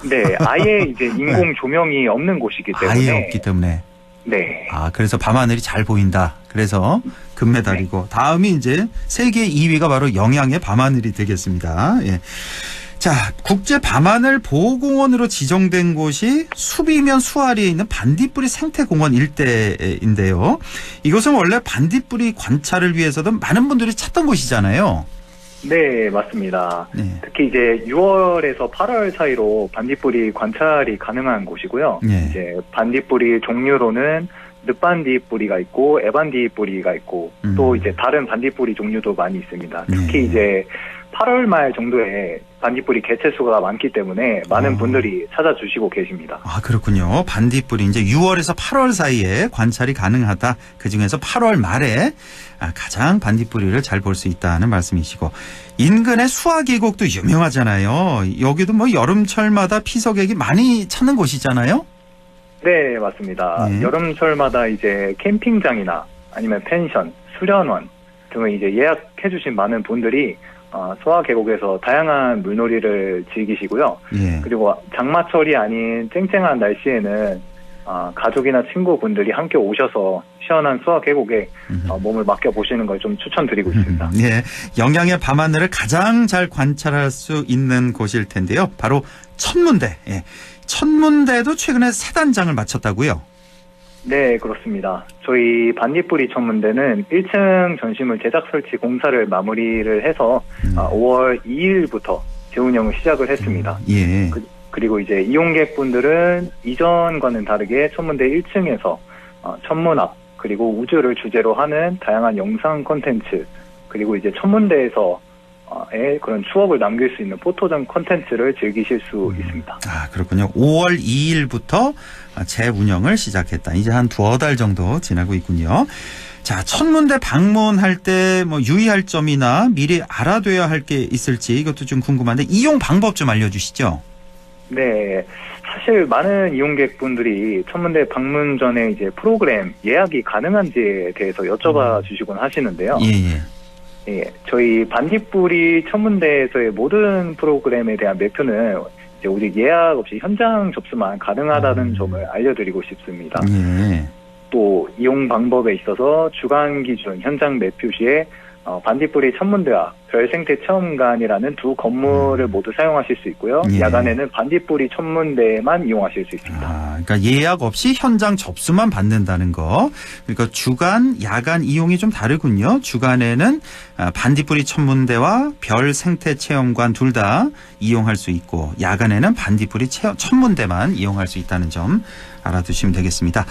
네, 아예 이제 인공 조명이 없는 곳이기 때문에 아예 없기 때문에. 네. 아, 그래서 밤하늘이 잘 보인다. 그래서 금메달이고 다음이 이제 세계 2위가 바로 영양의 밤하늘이 되겠습니다. 예. 자, 국제 밤하늘 보호공원으로 지정된 곳이 수비면 수아리에 있는 반딧불이 생태공원 일대인데요. 이곳은 원래 반딧불이 관찰을 위해서도 많은 분들이 찾던 곳이잖아요. 네, 맞습니다. 네. 특히 이제 6월에서 8월 사이로 반딧불이 관찰이 가능한 곳이고요. 네. 이제 반딧불이 종류로는 늑반딧불이가 있고 애반딧불이가 있고 또 이제 다른 반딧불이 종류도 많이 있습니다. 특히 이제 8월 말 정도에 반딧불이 개체 수가 많기 때문에 많은 분들이 찾아주시고 계십니다. 아, 그렇군요. 반딧불이 이제 6월에서 8월 사이에 관찰이 가능하다. 그 중에서 8월 말에 아, 가장 반딧불이를 잘 볼 수 있다는 말씀이시고 인근의 수화 계곡도 유명하잖아요. 여기도 뭐 여름철마다 피서객이 많이 찾는 곳이잖아요. 네, 맞습니다. 네. 여름철마다 이제 캠핑장이나 아니면 펜션, 수련원 등을 이제 예약해주신 많은 분들이 어, 소화 계곡에서 다양한 물놀이를 즐기시고요. 예. 그리고 장마철이 아닌 쨍쨍한 날씨에는 어, 가족이나 친구분들이 함께 오셔서 시원한 수화 계곡에 어, 몸을 맡겨 보시는 걸 좀 추천드리고 있습니다. 예. 영양의 밤하늘을 가장 잘 관찰할 수 있는 곳일 텐데요. 바로 천문대. 예. 천문대도 최근에 새 단장을 마쳤다고요. 네, 그렇습니다. 저희 반딧불이 천문대는 1층 전시물 제작 설치 공사를 마무리를 해서 아, 5월 2일부터 재운영을 시작을 했습니다. 예. 그리고 이제 이용객분들은 이전과는 다르게 천문대 1층에서 어, 천문학 그리고 우주를 주제로 하는 다양한 영상 콘텐츠 그리고 이제 천문대에서의 그런 추억을 남길 수 있는 포토존 콘텐츠를 즐기실 수 있습니다. 아, 그렇군요. 5월 2일부터 재운영을 시작했다. 이제 한 두어 달 정도 지나고 있군요. 자, 천문대 방문할 때 뭐 유의할 점이나 미리 알아둬야 할 게 있을지 이것도 좀 궁금한데 이용 방법 좀 알려주시죠. 네. 사실 많은 이용객분들이 천문대 방문 전에 이제 프로그램 예약이 가능한지에 대해서 여쭤봐 주시곤 하시는데요. 예, 예. 예, 저희 반딧불이 천문대에서의 모든 프로그램에 대한 매표는 이제 오직 예약 없이 현장 접수만 가능하다는 점을 알려드리고 싶습니다. 예. 또 이용 방법에 있어서 주간 기준 현장 매표 시에 어, 반딧불이 천문대와 별생태 체험관이라는 두 건물을 모두 사용하실 수 있고요. 예. 야간에는 반딧불이 천문대만 이용하실 수 있습니다. 아, 그러니까 예약 없이 현장 접수만 받는다는 거. 그러니까 주간, 야간 이용이 좀 다르군요. 주간에는 아, 반딧불이 천문대와 별 생태 체험관 둘 다 이용할 수 있고, 야간에는 반딧불이 천문대만 이용할 수 있다는 점 알아두시면 되겠습니다.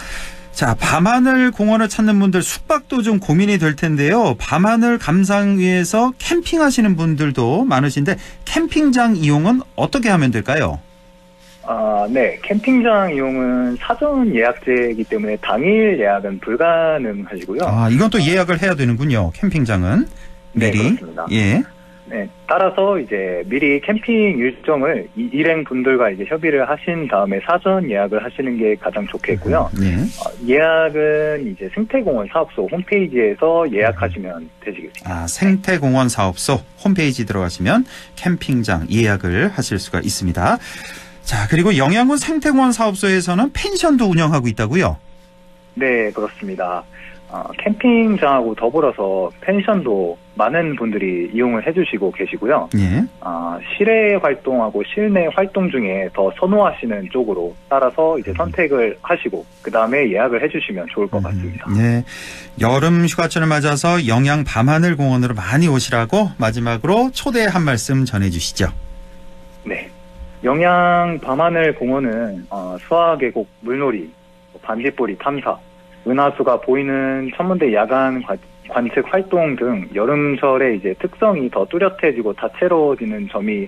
자, 밤하늘 공원을 찾는 분들 숙박도 좀 고민이 될 텐데요. 밤하늘 감상 위해서 캠핑하시는 분들도 많으신데 캠핑장 이용은 어떻게 하면 될까요? 아, 네. 캠핑장 이용은 사전 예약제이기 때문에 당일 예약은 불가능하시고요. 아, 이건 또 예약을 해야 되는군요. 캠핑장은 네, 미리. 그렇습니다. 예. 네, 따라서 이제 미리 캠핑 일정을 이- 일행 분들과 이제 협의를 하신 다음에 사전 예약을 하시는 게 가장 좋겠고요. 예. 어, 예약은 이제 생태공원 사업소 홈페이지에서 예약하시면 되시겠습니다. 아, 생태공원 사업소 홈페이지 들어가시면 캠핑장 예약을 하실 수가 있습니다. 자, 그리고 영양군 생태공원 사업소에서는 펜션도 운영하고 있다고요? 네, 그렇습니다. 어, 캠핑장하고 더불어서 펜션도 많은 분들이 이용을 해주시고 계시고요. 예. 아, 실외 활동하고 실내 활동 중에 더 선호하시는 쪽으로 따라서 이제 선택을 하시고 그 다음에 예약을 해주시면 좋을 것 같습니다. 네. 여름 휴가철을 맞아서 영양 밤하늘 공원으로 많이 오시라고 마지막으로 초대 한 말씀 전해 주시죠. 네. 영양 밤하늘 공원은 어, 수화계곡 물놀이, 반딧불이 탐사, 은하수가 보이는 천문대 야간 관- 관측 활동 등 여름철에 이제 특성이 더 뚜렷해지고 다채로워지는 점이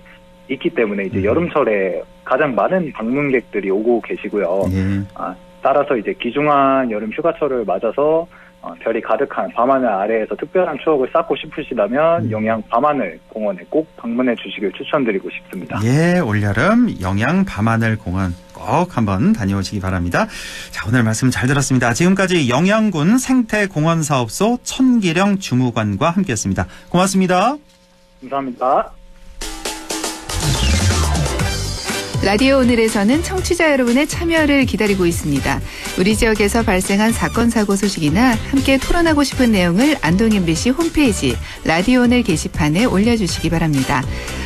있기 때문에 이제 여름철에 가장 많은 방문객들이 오고 계시고요. 예. 아, 따라서 이제 귀중한 여름 휴가철을 맞아서 어, 별이 가득한 밤하늘 아래에서 특별한 추억을 쌓고 싶으시다면 영양 밤하늘 공원에 꼭 방문해 주시길 추천드리고 싶습니다. 예, 올여름 영양 밤하늘 공원 꼭 한번 다녀오시기 바랍니다. 자, 오늘 말씀 잘 들었습니다. 지금까지 영양군 생태공원 사업소 천기령 주무관과 함께했습니다. 고맙습니다. 감사합니다. 라디오 오늘에서는 청취자 여러분의 참여를 기다리고 있습니다. 우리 지역에서 발생한 사건 사고 소식이나 함께 토론하고 싶은 내용을 안동 MBC 홈페이지 라디오 오늘 게시판에 올려주시기 바랍니다.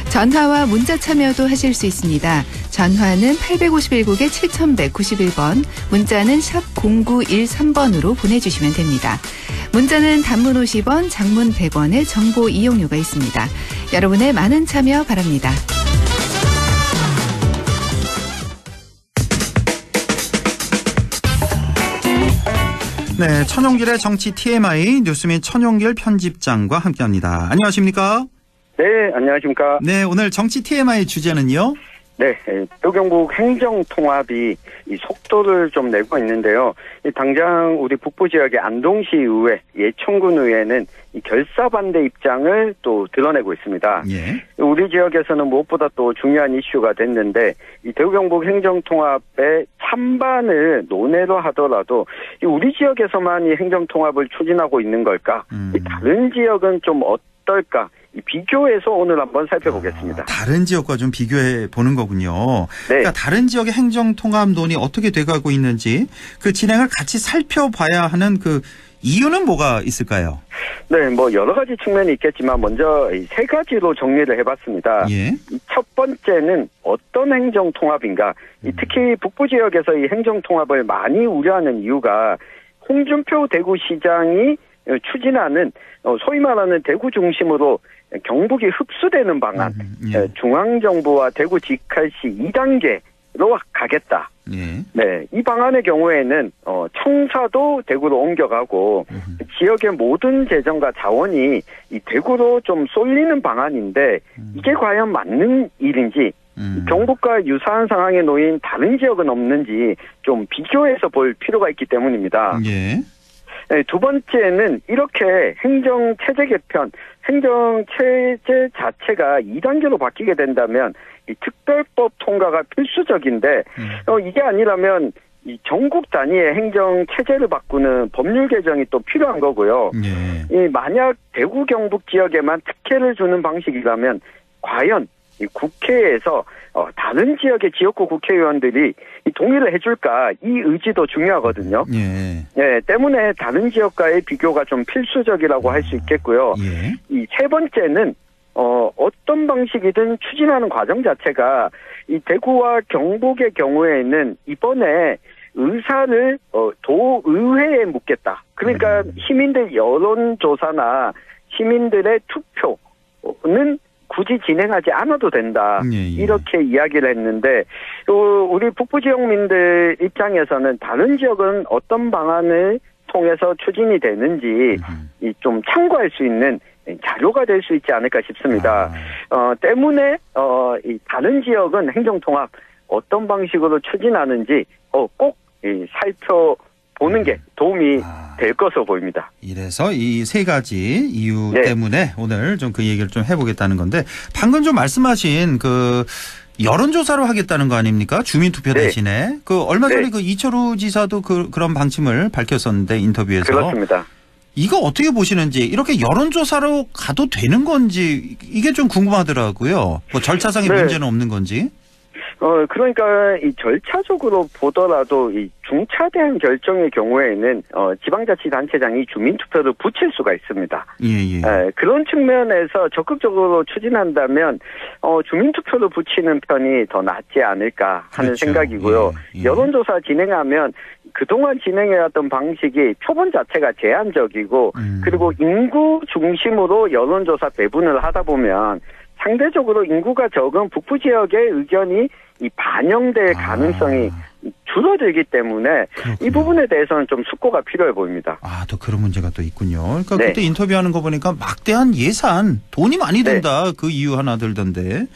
전화와 문자 참여도 하실 수 있습니다. 전화는 851국에 7191번, 문자는 샵 0913번으로 보내주시면 됩니다. 문자는 단문 50원, 장문 100원의 정보 이용료가 있습니다. 여러분의 많은 참여 바랍니다. 네, 천용길의 정치 TMI 뉴스민 천용길 편집장과 함께합니다. 안녕하십니까? 네, 안녕하십니까. 네, 오늘 정치 TMI 주제는요. 네, 또 경북 행정통합이 이 속도를 좀 내고 있는데요. 이 당장 우리 북부 지역의 안동시 의회, 예천군 의회는 이 결사 반대 입장을 또 드러내고 있습니다. 예. 우리 지역에서는 무엇보다 또 중요한 이슈가 됐는데 이 대구경북 행정통합의 찬반을 논외로 하더라도 이 우리 지역에서만 이 행정통합을 추진하고 있는 걸까? 음. 이 다른 지역은 좀 어떨까? 이 비교해서 오늘 한번 살펴보겠습니다. 다른 지역과 좀 비교해 보는 거군요. 네. 그러니까 다른 지역의 행정 통합론이 어떻게 돼가고 있는지 그 진행을 같이 살펴봐야 하는 그 이유는 뭐가 있을까요? 네, 뭐 여러 가지 측면이 있겠지만 먼저 이세 가지로 정리를 해봤습니다. 예. 이첫 번째는 어떤 행정 통합인가? 이 특히 북부 지역에서 이 행정 통합을 많이 우려하는 이유가 홍준표 대구시장이 추진하는 어, 소위 말하는 대구 중심으로 경북이 흡수되는 방안, 예. 중앙정부와 대구 직할시 2단계 가겠다. 예. 네, 이 방안의 경우에는 어, 청사도 대구로 옮겨가고 지역의 모든 재정과 자원이 이 대구로 좀 쏠리는 방안인데 이게 과연 맞는 일인지 경북과 유사한 상황에 놓인 다른 지역은 없는지 좀 비교해서 볼 필요가 있기 때문입니다. 예. 네, 두 번째는 이렇게 행정 체제 개편, 행정 체제 자체가 2단계로 바뀌게 된다면 이 특별법 통과가 필수적인데 어, 이게 아니라면 이 전국 단위의 행정 체제를 바꾸는 법률 개정이 또 필요한 거고요. 예. 이 만약 대구 경북 지역에만 특혜를 주는 방식이라면 과연 이 국회에서 어, 다른 지역의 지역구 국회의원들이 이 동의를 해줄까 이 의지도 중요하거든요. 예. 네, 때문에 다른 지역과의 비교가 좀 필수적이라고 할수 있겠고요. 예. 이세 번째는 어, 어떤 방식이든 추진하는 과정 자체가 이 대구와 경북의 경우에는 이번에 의사를 어, 도의회에 묻겠다. 그러니까 시민들 여론조사나 시민들의 투표는 굳이 진행하지 않아도 된다. 예, 이렇게 이야기를 했는데 또 우리 북부 지역민들 입장에서는 다른 지역은 어떤 방안을 통해서 추진이 되는지 이좀 참고할 수 있는 자료가 될 수 있지 않을까 싶습니다. 어, 때문에 어, 이 다른 지역은 행정 통합 어떤 방식으로 추진하는지 어, 꼭 이, 살펴 보는 게 도움이 될 것으로 보입니다. 이래서 이 세 가지 이유 네. 때문에 오늘 좀 그 얘기를 좀 해보겠다는 건데 방금 좀 말씀하신 그 여론조사로 하겠다는 거 아닙니까? 주민투표 네. 대신에 그 얼마 전에 네. 그 이철우 지사도 그 그런 방침을 밝혔었는데 인터뷰에서 그렇습니다. 이거 어떻게 보시는지 이렇게 여론조사로 가도 되는 건지 이게 좀 궁금하더라고요. 뭐 절차상의 네. 문제는 없는 건지. 어, 그러니까 이 절차적으로 보더라도 이 중차대한 결정의 경우에는 어, 지방자치단체장이 주민투표를 붙일 수가 있습니다. 예, 예. 에, 그런 측면에서 적극적으로 추진한다면 어, 주민투표를 붙이는 편이 더 낫지 않을까 하는 그렇죠. 생각이고요. 여론조사 진행하면 그동안 진행해왔던 방식이 표본 자체가 제한적이고 음. 그리고 인구 중심으로 여론조사 배분을 하다 보면 상대적으로 인구가 적은 북부 지역의 의견이 이 반영될 가능성이 줄어들기 때문에 이 부분에 대해서는 좀 숙고가 필요해 보입니다. 아, 또 그런 문제가 또 있군요. 그러니까 네. 그때 인터뷰하는 거 보니까 막대한 예산, 돈이 많이 든다. 그 이유 하나 들던데.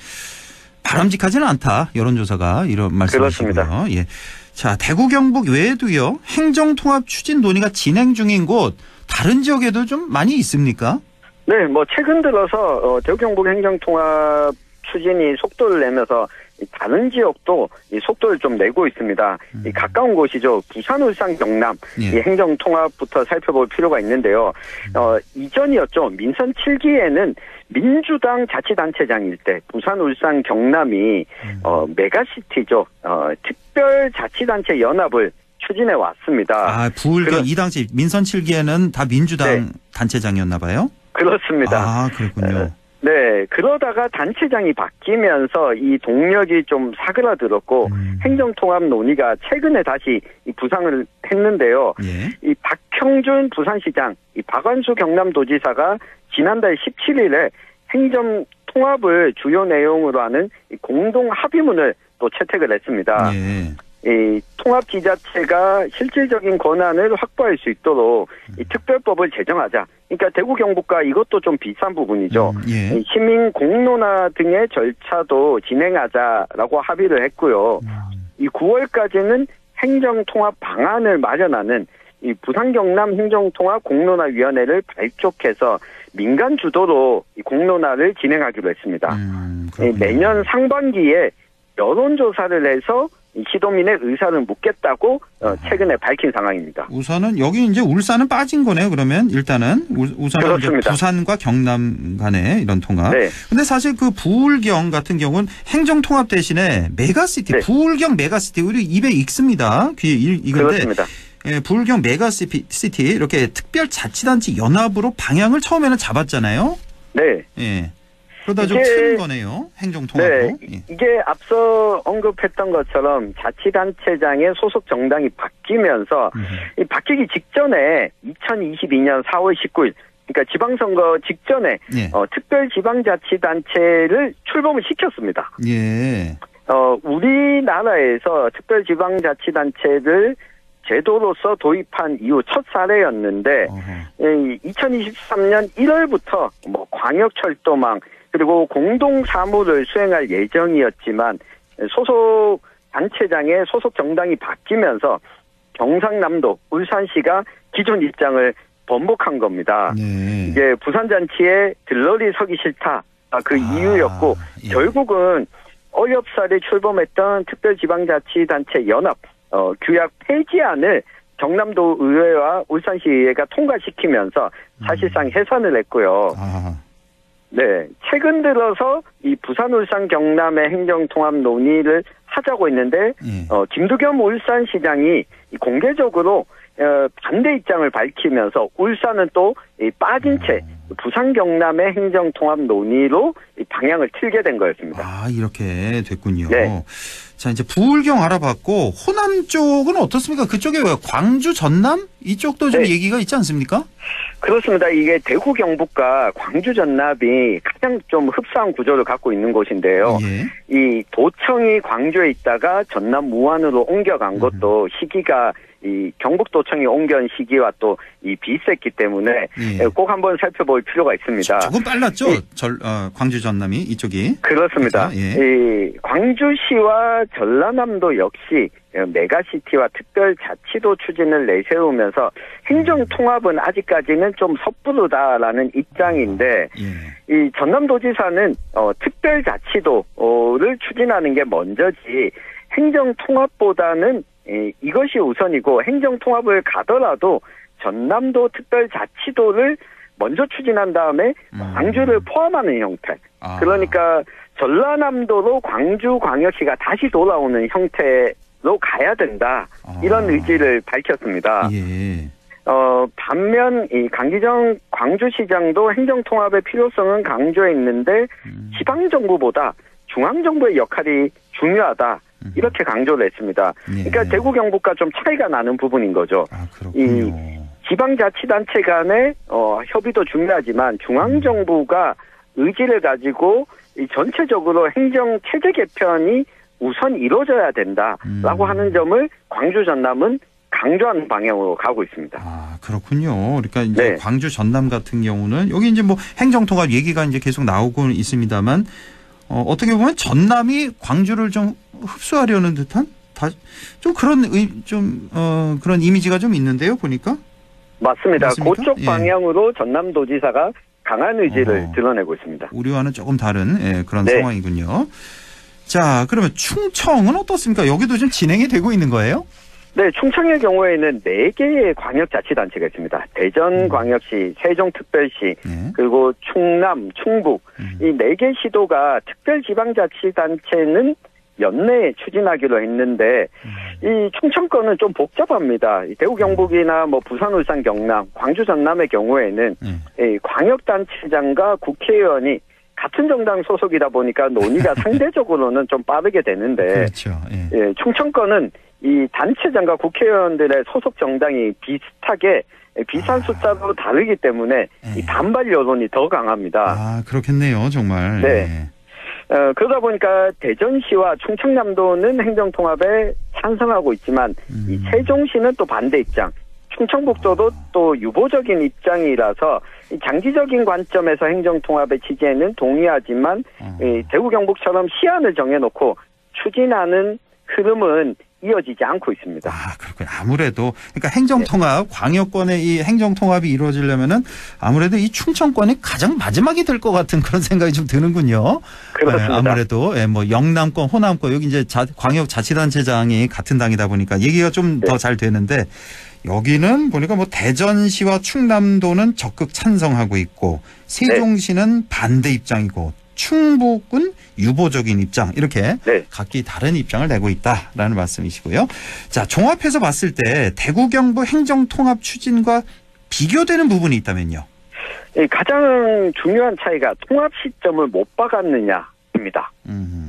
바람직하지는 않다. 여론조사가 이런 말씀이시고요. 예. 자, 대구 경북 외에도요. 행정통합 추진 논의가 진행 중인 곳 다른 지역에도 좀 많이 있습니까? 네, 뭐 최근 들어서 어, 대구 경북 행정통합 추진이 속도를 내면서 이 다른 지역도 이 속도를 좀 내고 있습니다. 이 가까운 곳이죠. 부산, 울산, 경남 예. 이 행정 통합부터 살펴볼 필요가 있는데요. 어, 이전이었죠. 민선 7기에는 민주당 자치단체장일 때 부산, 울산, 경남이 어, 메가시티죠. 어, 특별자치단체 연합을 추진해 왔습니다. 아, 부울경 이 당시 민선 7기에는 다 민주당 단체장이었나 봐요? 그렇습니다. 아, 그렇군요. 네, 그러다가 단체장이 바뀌면서 이 동력이 좀 사그라들었고 행정통합 논의가 최근에 다시 이 부상을 했는데요. 이 박형준 부산시장, 이 박완수 경남도지사가 지난달 17일에 행정 통합을 주요 내용으로 하는 이 공동 합의문을 또 채택을 했습니다. 예. 이 통합 지자체가 실질적인 권한을 확보할 수 있도록 이 특별법을 제정하자. 그러니까 대구 경북과 이것도 좀 비슷한 부분이죠. 예. 이 시민 공론화 등의 절차도 진행하자라고 합의를 했고요. 이 9월까지는 행정 통합 방안을 마련하는 이 부산 경남 행정 통합 공론화 위원회를 발족해서 민간 주도로 이 공론화를 진행하기로 했습니다. 음, 이 내년 상반기에 여론조사를 해서 이 시도민의 의사를 묻겠다고 어, 최근에 밝힌 상황입니다. 우선은 여기 이제 울산은 빠진 거네요. 그러면 일단은 우- 우선은. 부산과 경남 간의 이런 통합. 네. 근데 사실 그 부울경 같은 경우는 행정 통합 대신에 메가시티, 네. 부울경 메가시티 우리 입에 익습니다. 귀에 익- 익은데 그렇습니다. 예, 부울경 메가시티 이렇게 특별자치단체 연합으로 방향을 처음에는 잡았잖아요. 네. 예. 그러다 좀 튼 거네요. 행정 통합으로. 네, 이- 이게 앞서 언급했던 것처럼 자치단체장의 소속 정당이 바뀌면서 이 바뀌기 직전에 2022년 4월 19일 그러니까 지방선거 직전에 예. 어, 특별지방자치단체를 출범을 시켰습니다. 예. 어, 우리나라에서 특별지방자치단체를 제도로서 도입한 이후 첫 사례였는데, 이 2023년 1월부터 뭐 광역철도망, 그리고 공동 사무를 수행할 예정이었지만, 소속 단체장의 소속 정당이 바뀌면서 경상남도, 울산시가 기존 입장을 번복한 겁니다. 이게 부산잔치에 들러리 서기 싫다. 아, 그 이유였고, 결국은 어렵사리 출범했던 특별지방자치단체 연합, 어, 규약 폐지안을 경남도 의회와 울산시의회가 통과시키면서 사실상 해산을 했고요. 네, 최근 들어서 이 부산, 울산, 경남의 행정 통합 논의를 하자고 했는데, 어, 김두겸 울산시장이 이 공개적으로 어, 반대 입장을 밝히면서 울산은 또이 빠진 채 부산, 경남의 행정 통합 논의로 이 방향을 틀게 된 거였습니다. 아, 이렇게 됐군요. 네. 자, 이제 부울경 알아봤고, 호남 쪽은 어떻습니까? 그쪽에 왜 광주, 전남? 이쪽도 좀 네. 얘기가 있지 않습니까? 그렇습니다. 이게 대구 경북과 광주 전납이 가장 좀 흡사한 구조를 갖고 있는 곳인데요. 이 도청이 광주에 있다가 전남 무안으로 옮겨간 것도 시기가 이 경북도청이 옮겨온 시기와 또 이 비슷했기 때문에 예. 꼭 한번 살펴볼 필요가 있습니다. 조금 빨랐죠? 절, 어, 광주, 전남이 이쪽이. 그렇습니다. 그죠? 예. 이 광주시와 전라남도 역시 메가시티와 특별자치도 추진을 내세우면서 행정 통합은 아직까지는 좀 섣부르다라는 입장인데 이 전남도지사는 어, 특별자치도를 추진하는 게 먼저지 행정 통합보다는 이, 이것이 우선이고 행정 통합을 가더라도 전남도 특별자치도를 먼저 추진한 다음에 광주를 포함하는 형태. 그러니까 전라남도로 광주 광역시가 다시 돌아오는 형태로 가야 된다. 이런 의지를 밝혔습니다. 어, 반면 이 강기정 광주시장도 행정통합의 필요성은 강조해 있는데 지방정부보다 중앙정부의 역할이 중요하다. 이렇게 강조를 했습니다. 그러니까 대구 경북과 좀 차이가 나는 부분인 거죠. 이 지방자치단체 간의 어, 협의도 중요하지만 중앙정부가 의지를 가지고 이 전체적으로 행정 체제 개편이 우선 이루어져야 된다라고 하는 점을 광주 전남은 강조하는 방향으로 가고 있습니다. 아, 그렇군요. 그러니까 이제 광주, 전남 같은 경우는 여기 이제 뭐 행정통합 얘기가 이제 계속 나오고 있습니다만 어, 어떻게 보면 전남이 광주를 좀 흡수하려는 듯한 다, 좀 그런 의, 좀 어, 그런 이미지가 좀 있는데요. 보니까. 맞습니다. 맞습니까? 그쪽 예. 방향으로 전남도지사가 강한 의지를 드러내고 있습니다. 우리와는 조금 다른 예, 그런 네. 상황이군요. 자, 그러면 충청은 어떻습니까? 여기도 좀 진행이 되고 있는 거예요? 네, 충청의 경우에는 네개의 광역자치단체가 있습니다. 대전광역시, 세종특별시, 그리고 충남, 충북. 이네개 시도가 특별지방자치단체는 연내에 추진하기로 했는데 이 충청권은 좀 복잡합니다. 이 대구 경북이나 뭐 부산, 울산, 경남, 광주, 전남의 경우에는 이 광역단체장과 국회의원이 같은 정당 소속이다 보니까 논의가 상대적으로는 좀 빠르게 되는데 그렇죠. 예, 충청권은 이 단체장과 국회의원들의 소속 정당이 비슷하게 비슷한 숫자로 다르기 때문에 이 반발 여론이 더 강합니다. 아, 그렇겠네요. 정말. 네. 어, 그러다 보니까 대전시와 충청남도는 행정통합에 찬성하고 있지만 이 세종시는 또 반대 입장, 충청북도도 또 유보적인 입장이라서 이 장기적인 관점에서 행정통합의 취지에는 동의하지만 이 대구 경북처럼 시안을 정해놓고 추진하는 흐름은 이어지지 않고 있습니다. 아무래도 그러니까 행정 통합, 광역권의 이 행정 통합이 이루어지려면은 아무래도 이 충청권이 가장 마지막이 될 것 같은 그런 생각이 좀 드는군요. 그렇습니다. 예, 아무래도 예, 뭐 영남권, 호남권 여기 이제 자- 광역 자치단체장이 같은 당이다 보니까 얘기가 좀 더잘 되는데 여기는 보니까 뭐 대전시와 충남도는 적극 찬성하고 있고 세종시는 반대 입장이고 충북은 유보적인 입장 이렇게 각기 다른 입장을 내고 있다라는 말씀이시고요. 자 종합해서 봤을 때 대구 경북 행정 통합 추진과 비교되는 부분이 있다면요. 이 가장 중요한 차이가 통합 시점을 못 박았느냐입니다.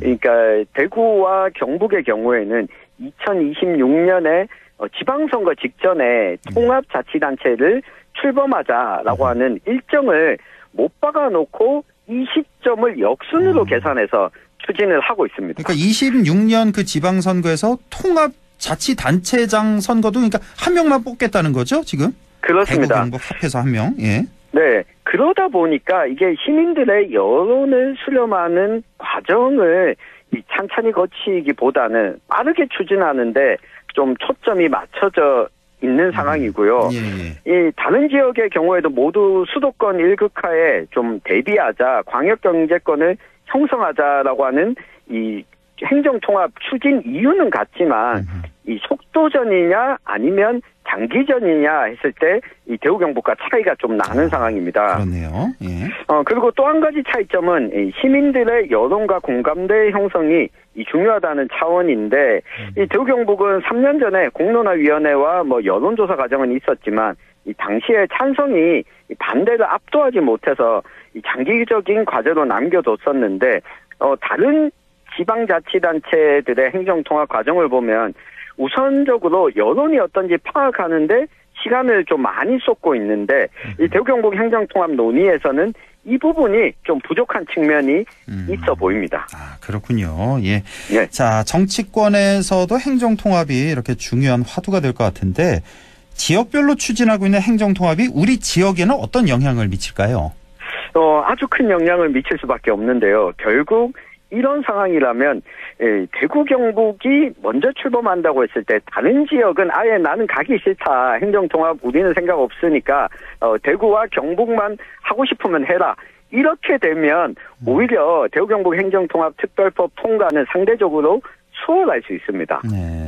그러니까 대구와 경북의 경우에는 2026년에 어, 지방선거 직전에 통합자치단체를 출범하자라고 하는 일정을 못 박아놓고 이 시점을 역순으로 계산해서 추진을 하고 있습니다. 그러니까 26년 그 지방선거에서 통합 자치단체장 선거도 그러니까 한 명만 뽑겠다는 거죠, 지금? 그렇습니다. 대구 경북 합해서 한 명. 예. 네. 그러다 보니까 이게 시민들의 여론을 수렴하는 과정을 이 찬찬히 거치기보다는 빠르게 추진하는데 좀 초점이 맞춰져 있는 상황이고요. 예, 이 다른 지역의 경우에도 모두 수도권 일극화에 좀 대비하자, 광역 경제권을 형성하자라고 하는 이 행정 통합 추진 이유는 같지만 이 속도전이냐 아니면 장기전이냐 했을 때 이 대우 경북과 차이가 좀 나는 상황입니다. 그렇네요. 예. 어 그리고 또 한 가지 차이점은 이 시민들의 여론과 공감대 형성이 이 중요하다는 차원인데 이 대우 경북은 3년 전에 공론화위원회와 뭐 여론조사 과정은 있었지만 이 당시에 찬성이 이 반대를 압도하지 못해서 이 장기적인 과제로 남겨뒀었는데 어 다른 지방자치단체들의 행정통합 과정을 보면 우선적으로 여론이 어떤지 파악하는데 시간을 좀 많이 쏟고 있는데 이 대구 경북 행정통합 논의에서는 이 부분이 좀 부족한 측면이 있어 보입니다. 그렇군요. 예. 자, 정치권에서도 행정통합이 이렇게 중요한 화두가 될 것 같은데 지역별로 추진하고 있는 행정통합이 우리 지역에는 어떤 영향을 미칠까요? 어, 아주 큰 영향을 미칠 수밖에 없는데요. 결국 이런 상황이라면 에, 대구 경북이 먼저 출범한다고 했을 때 다른 지역은 아예 나는 가기 싫다 행정통합 우리는 생각 없으니까 어, 대구와 경북만 하고 싶으면 해라 이렇게 되면 오히려 대구 경북 행정통합 특별법 통과는 상대적으로 수월할 수 있습니다.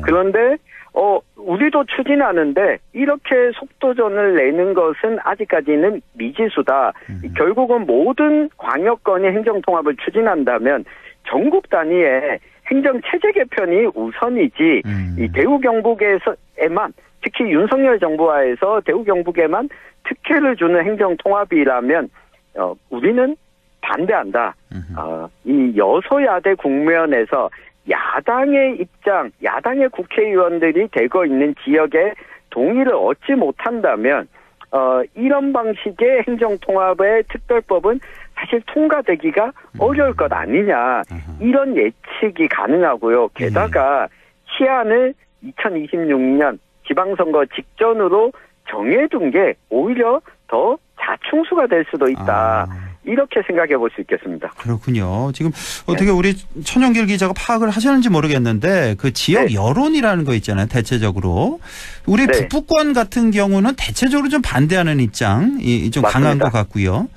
그런데 어 우리도 추진하는데 이렇게 속도전을 내는 것은 아직까지는 미지수다. 결국은 모든 광역권이 행정통합을 추진한다면 전국 단위의 행정 체제 개편이 우선이지 이 대구 경북에서에만 특히 윤석열 정부하에서 대구 경북에만 특혜를 주는 행정 통합이라면 어, 우리는 반대한다. 어, 이 여소야대 국면에서 야당의 입장, 야당의 국회의원들이 되고 있는 지역에 동의를 얻지 못한다면 어, 이런 방식의 행정통합의 특별법은 사실 통과되기가 어려울 것 아니냐 이런 예측이 가능하고요. 게다가 시한을 2026년 지방선거 직전으로 정해둔 게 오히려 더 자충수가 될 수도 있다. 이렇게 생각해 볼 수 있겠습니다. 그렇군요. 지금 어떻게 우리 천영길 기자가 파악을 하셨는지 모르겠는데 그 지역 여론이라는 거 있잖아요. 대체적으로 우리 네. 북부권 같은 경우는 대체적으로 좀 반대하는 입장이 좀 강한 맞습니다. 것 같고요.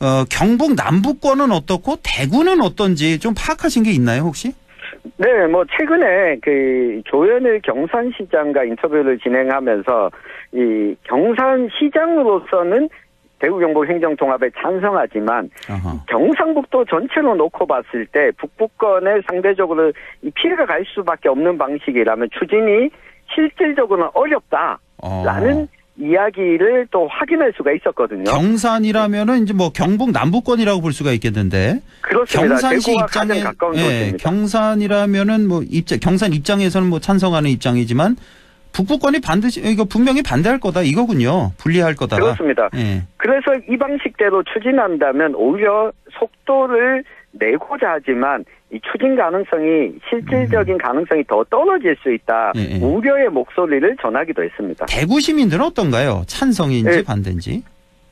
어, 경북 남부권은 어떻고 대구는 어떤지 좀 파악하신 게 있나요 혹시? 네, 뭐 최근에 그 조현일 경산시장과 인터뷰를 진행하면서 이 경산시장으로서는 대구 경북 행정 통합에 찬성하지만 경상북도 전체로 놓고 봤을 때 북부권에 상대적으로 이 피해가 갈 수밖에 없는 방식이라면 추진이 실질적으로는 어렵다라는 이야기를 또 확인할 수가 있었거든요. 경산이라면은 이제 뭐 경북 남부권이라고 볼 수가 있겠는데 그렇습니다. 경산시 입장에 가까운 예. 경산이라면은 뭐 입장 경산 입장에서는 뭐 찬성하는 입장이지만 북부권이 반드시 이거 분명히 반대할 거다 이거군요. 불리할 거다. 그렇습니다. 예. 그래서 이 방식대로 추진한다면 오히려 속도를 내고자 하지만 이 추진 가능성이 실질적인 가능성이 더 떨어질 수 있다. 음. 예, 예. 우려의 목소리를 전하기도 했습니다. 대구 시민들은 어떤가요? 찬성인지 예. 반대인지?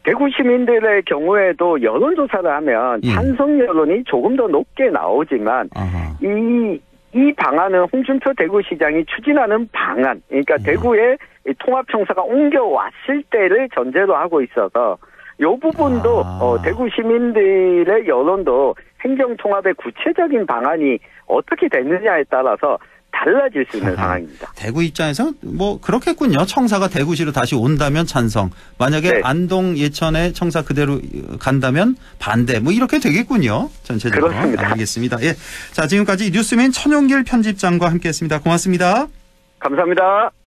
대구 시민들의 경우에도 여론조사를 하면 예. 찬성 여론이 조금 더 높게 나오지만 이, 이 방안은 홍준표 대구시장이 추진하는 방안, 그러니까 대구에 이 통합청사가 옮겨왔을 때를 전제로 하고 있어서 요 부분도 어, 대구 시민들의 여론도 행정통합의 구체적인 방안이 어떻게 되느냐에 따라서 달라질 수 있는 상황입니다. 대구 입장에서 뭐 그렇겠군요. 청사가 대구시로 다시 온다면 찬성. 만약에 네. 안동 예천에 청사 그대로 간다면 반대. 뭐 이렇게 되겠군요. 전체적으로. 그렇습니다. 알겠습니다. 예. 자, 지금까지 뉴스맨 천용길 편집장과 함께했습니다. 고맙습니다. 감사합니다.